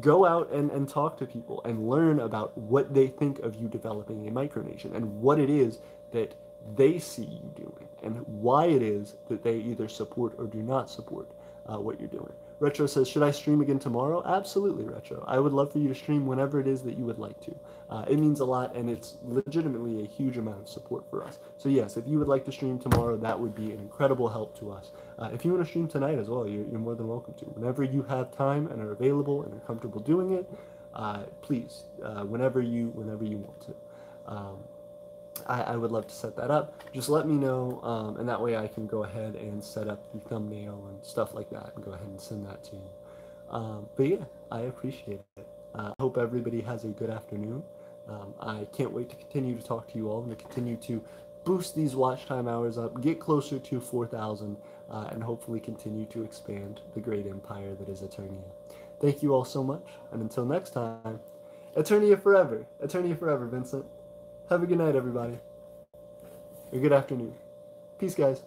go out and, and talk to people and learn about what they think of you developing a micronation and what it is that they see you doing and why it is that they either support or do not support uh, what you're doing. Retro says, should I stream again tomorrow? Absolutely, Retro. I would love for you to stream whenever it is that you would like to. Uh, it means a lot, and it's legitimately a huge amount of support for us. So yes, if you would like to stream tomorrow, that would be an incredible help to us. Uh, if you want to stream tonight as well, you're, you're, more than welcome to. Whenever you have time and are available and are comfortable doing it, uh, please, uh, whenever you whenever you want to. Um, I, I, would love to set that up. Just let me know, um, and that way I can go ahead and set up the thumbnail and stuff like that, and go ahead and send that to you. Um, but yeah, I appreciate it. I uh, hope everybody has a good afternoon. Um, I can't wait to continue to talk to you all and to continue to boost these watch time hours up, get closer to 4,000, uh, and hopefully continue to expand the great empire that is Aeternia. Thank you all so much, and until next time, Aeternia forever. Aeternia forever, Vincent. Have a good night, everybody. Or good afternoon. Peace, guys.